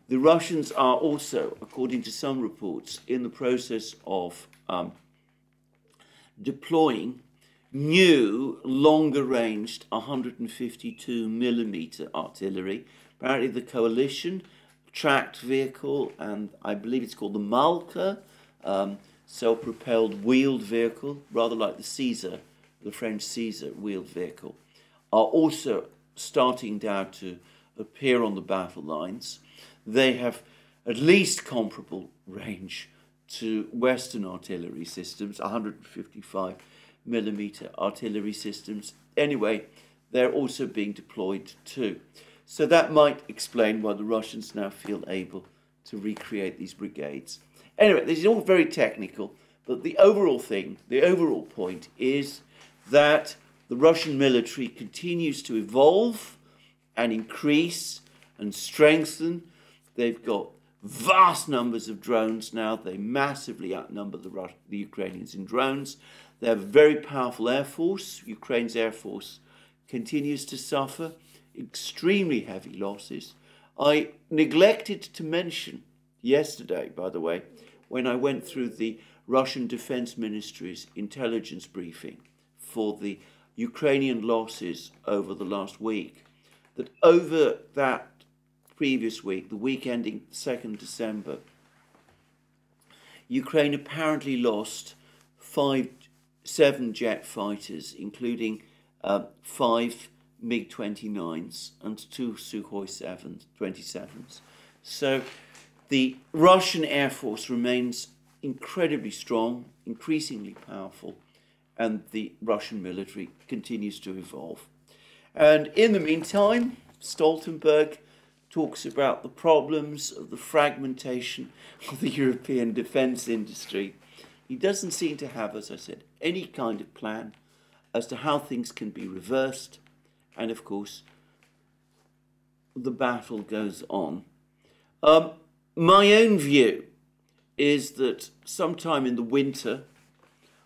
the Russians are also, according to some reports, in the process of um, deploying new, longer ranged 152 millimeter artillery. Apparently, the coalition tracked vehicle, and I believe it's called the Malka, um, self propelled wheeled vehicle, rather like the Caesar, the French Caesar wheeled vehicle, are also starting now to appear on the battle lines. They have at least comparable range to Western artillery systems, 155 millimeter artillery systems. Anyway, they're also being deployed too. So that might explain why the Russians now feel able to recreate these brigades. Anyway, this is all very technical, but the overall thing, the overall point is that the Russian military continues to evolve and increase and strengthen. They've got vast numbers of drones now. They massively outnumber the, Rus- the Ukrainians in drones. They have a very powerful air force. Ukraine's air force continues to suffer extremely heavy losses. I neglected to mention yesterday, by the way, when I went through the Russian Defense Ministry's intelligence briefing for the Ukrainian losses over the last week, that over that previous week, the week ending 2nd December, Ukraine apparently lost five, seven jet fighters, including uh, five MiG 29s and two Sukhoi 7s, 27s. So the Russian Air Force remains incredibly strong, increasingly powerful, and the Russian military continues to evolve. And in the meantime, Stoltenberg talks about the problems of the fragmentation of the European defence industry. He doesn't seem to have, as I said, any kind of plan as to how things can be reversed and of course, the battle goes on. Um, my own view is that sometime in the winter,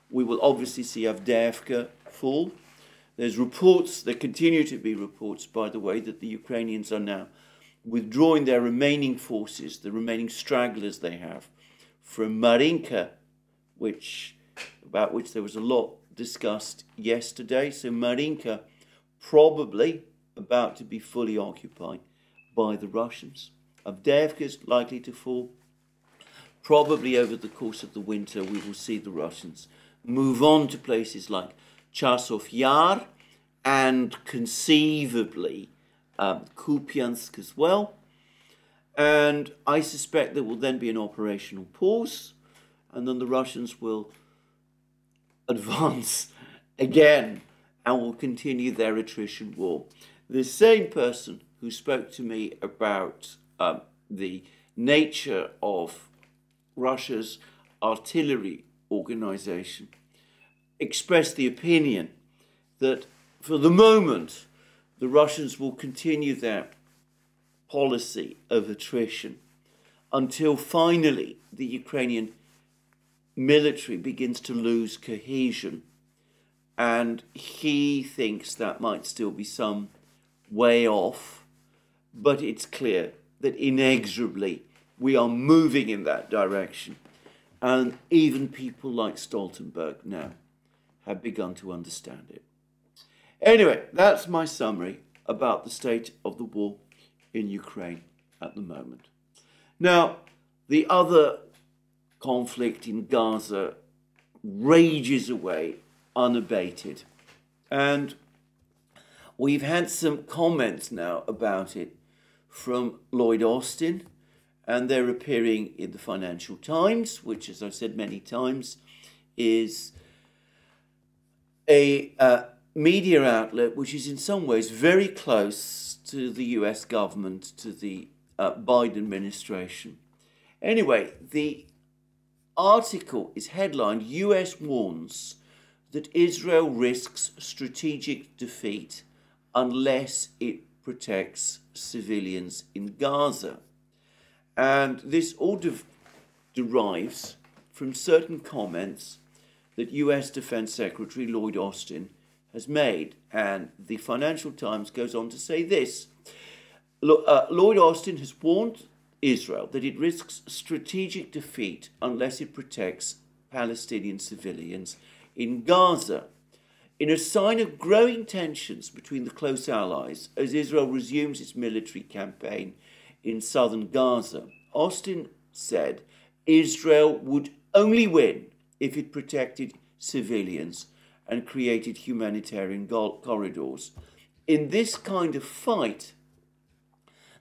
we will obviously see Avdiivka fall. There's reports, there continue to be reports, by the way, that the Ukrainians are now withdrawing their remaining forces, the remaining stragglers they have, from Marinka, which about which there was a lot discussed yesterday. So Marinka probably about to be fully occupied by the Russians. Avdiivka is likely to fall. Probably over the course of the winter, we will see the Russians move on to places like Chasov Yar and conceivably um, Kupiansk as well. And I suspect there will then be an operational pause, and then the Russians will advance again and will continue their attrition war. The same person who spoke to me about um, the nature of Russia's artillery organization expressed the opinion that for the moment the Russians will continue their policy of attrition until finally the Ukrainian military begins to lose cohesion. And he thinks that might still be some way off, but it's clear that inexorably we are moving in that direction. And even people like Stoltenberg now have begun to understand it. Anyway, that's my summary about the state of the war in Ukraine at the moment. Now, the other conflict in Gaza rages away unabated. And we've had some comments now about it from Lloyd Austin, and they're appearing in the Financial Times, which, as I've said many times, is a uh, media outlet which is in some ways very close to the US government, to the uh, Biden administration. Anyway, the article is headlined US warns that Israel risks strategic defeat unless it protects civilians in Gaza. And this all de- derives from certain comments that US Defense Secretary Lloyd Austin has made. And the Financial Times goes on to say this uh, Lloyd Austin has warned Israel that it risks strategic defeat unless it protects Palestinian civilians in Gaza. In a sign of growing tensions between the close allies as Israel resumes its military campaign in southern Gaza, Austin said Israel would only win if it protected civilians and created humanitarian corridors. In this kind of fight,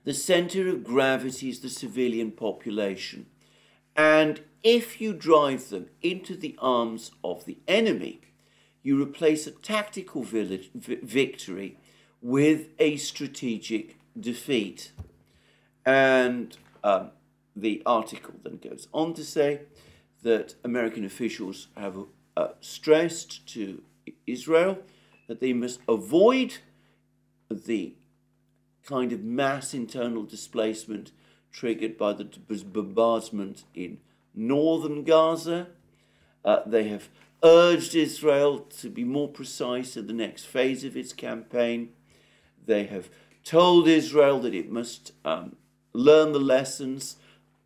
the center of gravity is the civilian population. And if you drive them into the arms of the enemy, you replace a tactical victory with a strategic defeat. And um, the article then goes on to say that American officials have uh, stressed to Israel that they must avoid the kind of mass internal displacement triggered by the bombardment in northern Gaza. Uh, they have urged Israel to be more precise in the next phase of its campaign. They have told Israel that it must um, learn the lessons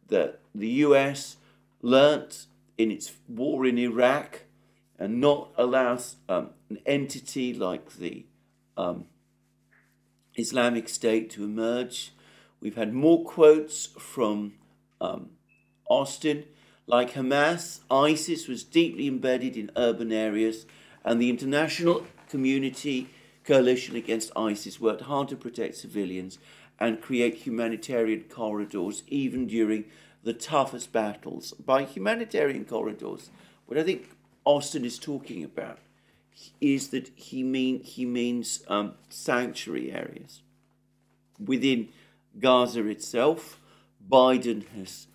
that the US learnt in its war in Iraq and not allow um, an entity like the um, Islamic State to emerge. We've had more quotes from um, Austin. Like Hamas, ISIS was deeply embedded in urban areas, and the international community coalition against ISIS worked hard to protect civilians and create humanitarian corridors even during the toughest battles. By humanitarian corridors, what I think Austin is talking about is that he mean he means um, sanctuary areas within Gaza itself. Biden has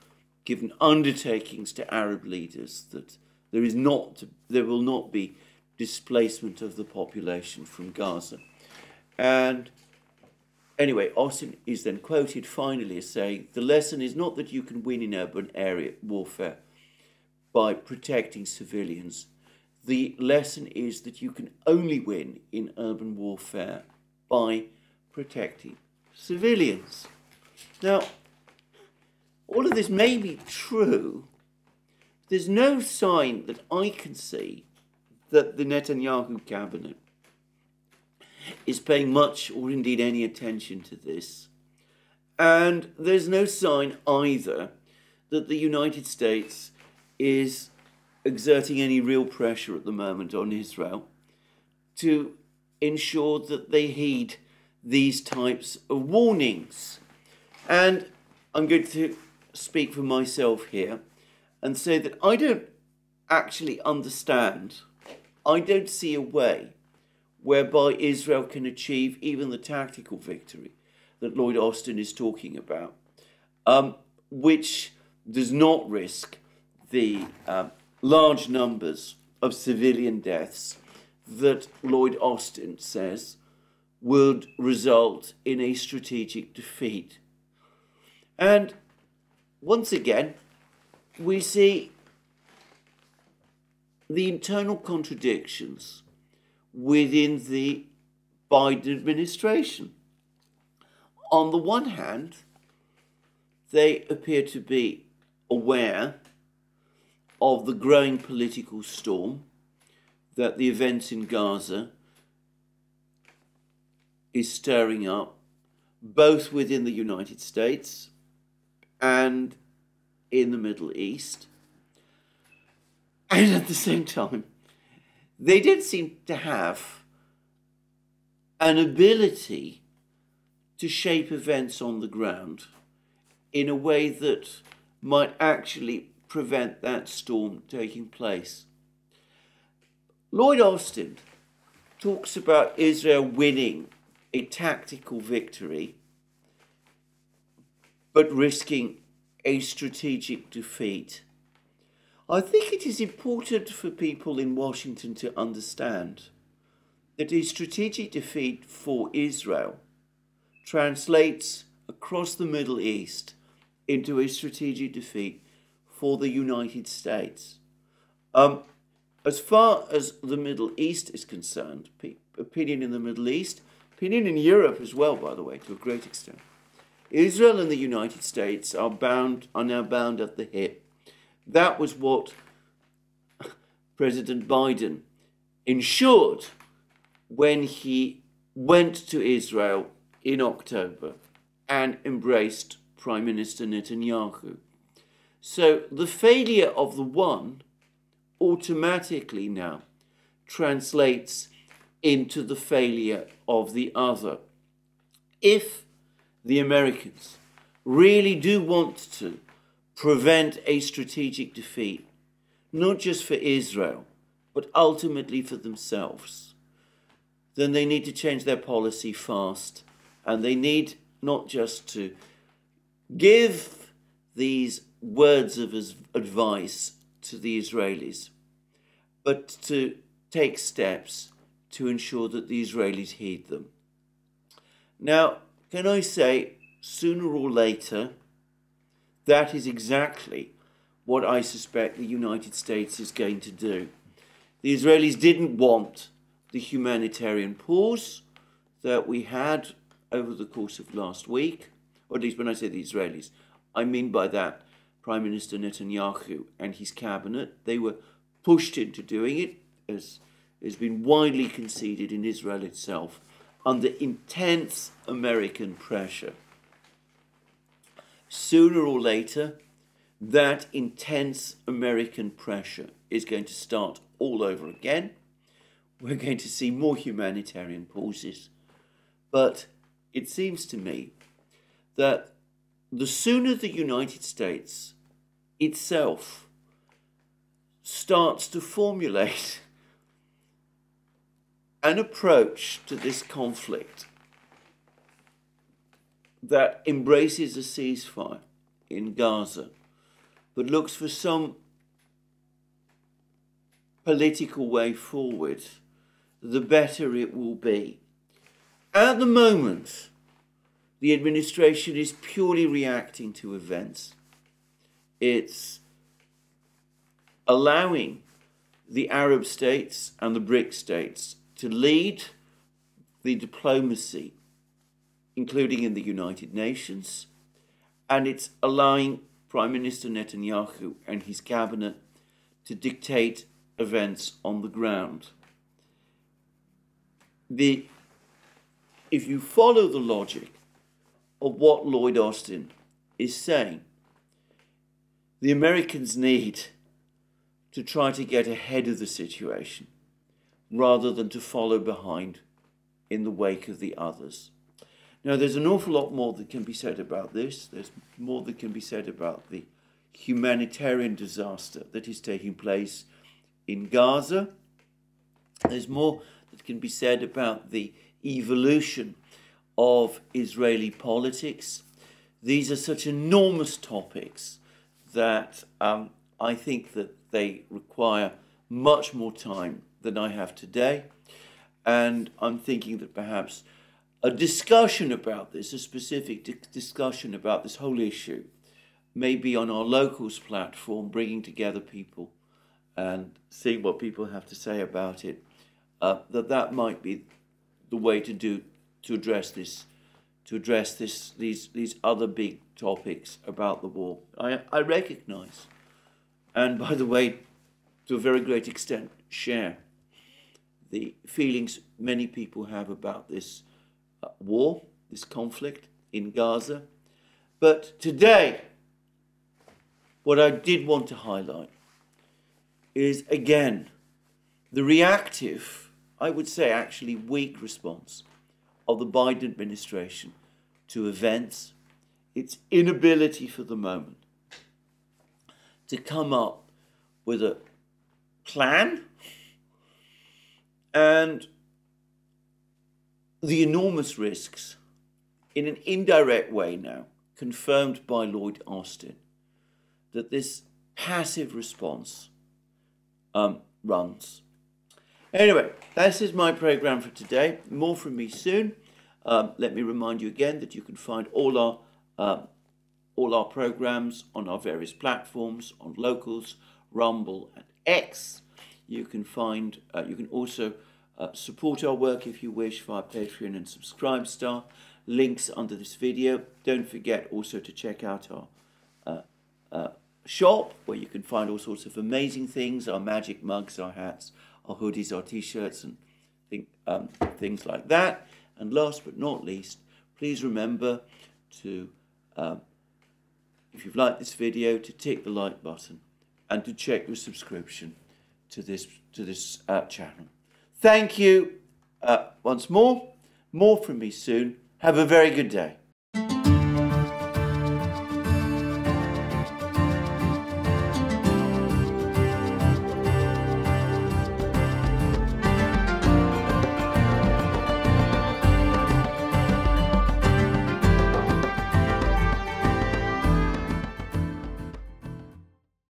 given undertakings to Arab leaders that there is not there will not be displacement of the population from Gaza, and anyway, Austin is then quoted finally as saying, The lesson is not that you can win in urban area warfare by protecting civilians. The lesson is that you can only win in urban warfare by protecting civilians. Now, all of this may be true. There's no sign that I can see that the Netanyahu cabinet is paying much or indeed any attention to this. And there's no sign either that the United States is exerting any real pressure at the moment on Israel to ensure that they heed these types of warnings. And I'm going to speak for myself here and say that I don't actually understand, I don't see a way whereby Israel can achieve even the tactical victory that Lloyd Austin is talking about, um, which does not risk the uh, large numbers of civilian deaths that Lloyd Austin says would result in a strategic defeat. And once again, we see the internal contradictions within the Biden administration. On the one hand, they appear to be aware of the growing political storm that the events in Gaza is stirring up, both within the United States and in the Middle East. And at the same time, they did seem to have an ability to shape events on the ground in a way that might actually prevent that storm taking place. Lloyd Austin talks about Israel winning a tactical victory but risking a strategic defeat. I think it is important for people in Washington to understand that a strategic defeat for Israel translates across the Middle East into a strategic defeat for the United States. Um, as far as the Middle East is concerned, opinion in the Middle East, opinion in Europe as well, by the way, to a great extent, Israel and the United States are bound are now bound at the hip that was what President Biden ensured when he went to Israel in October and embraced Prime Minister Netanyahu. So the failure of the one automatically now translates into the failure of the other. If the Americans really do want to prevent a strategic defeat, not just for Israel, but ultimately for themselves, then they need to change their policy fast. And they need not just to give these words of advice to the Israelis, but to take steps to ensure that the Israelis heed them. Now, can I say, sooner or later, that is exactly what I suspect the United States is going to do. The Israelis didn't want the humanitarian pause that we had over the course of last week, or at least when I say the Israelis, I mean by that Prime Minister Netanyahu and his cabinet. They were pushed into doing it, as has been widely conceded in Israel itself, under intense American pressure sooner or later, that intense American pressure is going to start all over again. We're going to see more humanitarian pauses. But it seems to me that the sooner the United States itself starts to formulate an approach to this conflict that embraces a ceasefire in Gaza, but looks for some political way forward, the better it will be. At the moment, the administration is purely reacting to events. It's allowing the Arab states and the BRIC states to lead the diplomacy, including in the United Nations, and it's allowing Prime Minister Netanyahu and his cabinet to dictate events on the ground. The, if you follow the logic of what Lloyd Austin is saying, the Americans need to try to get ahead of the situation rather than to follow behind in the wake of the others. Now, there's an awful lot more that can be said about this. There's more that can be said about the humanitarian disaster that is taking place in Gaza. There's more that can be said about the evolution of Israeli politics. These are such enormous topics that um, I think that they require much more time than I have today. And I'm thinking that perhaps a discussion about this, a specific discussion about this whole issue, maybe on our locals platform, bringing together people and seeing what people have to say about it, uh, that that might be the way to do to address this, to address this these these other big topics about the war. I I recognise, and by the way, to a very great extent, share the feelings many people have about this uh, war, this conflict in Gaza. But today, what I did want to highlight is again the reactive, I would say actually weak response of the Biden administration to events, its inability for the moment to come up with a plan and the enormous risks in an indirect way now confirmed by Lloyd Austin that this passive response um, runs. Anyway, this is my program for today. More from me soon. Um, let me remind you again that you can find all our uh, all our programs on our various platforms on Locals, Rumble, and X. You can find. Uh, you can also uh, support our work if you wish via Patreon and Subscribestar. Links under this video. Don't forget also to check out our uh, uh, shop where you can find all sorts of amazing things, our magic mugs, our hats, our hoodies, our t-shirts and think, um, things like that. And last but not least, please remember to, um, if you've liked this video, to tick the like button and to check your subscription to this, to this uh, channel. Thank you uh, once more. More from me soon. Have a very good day.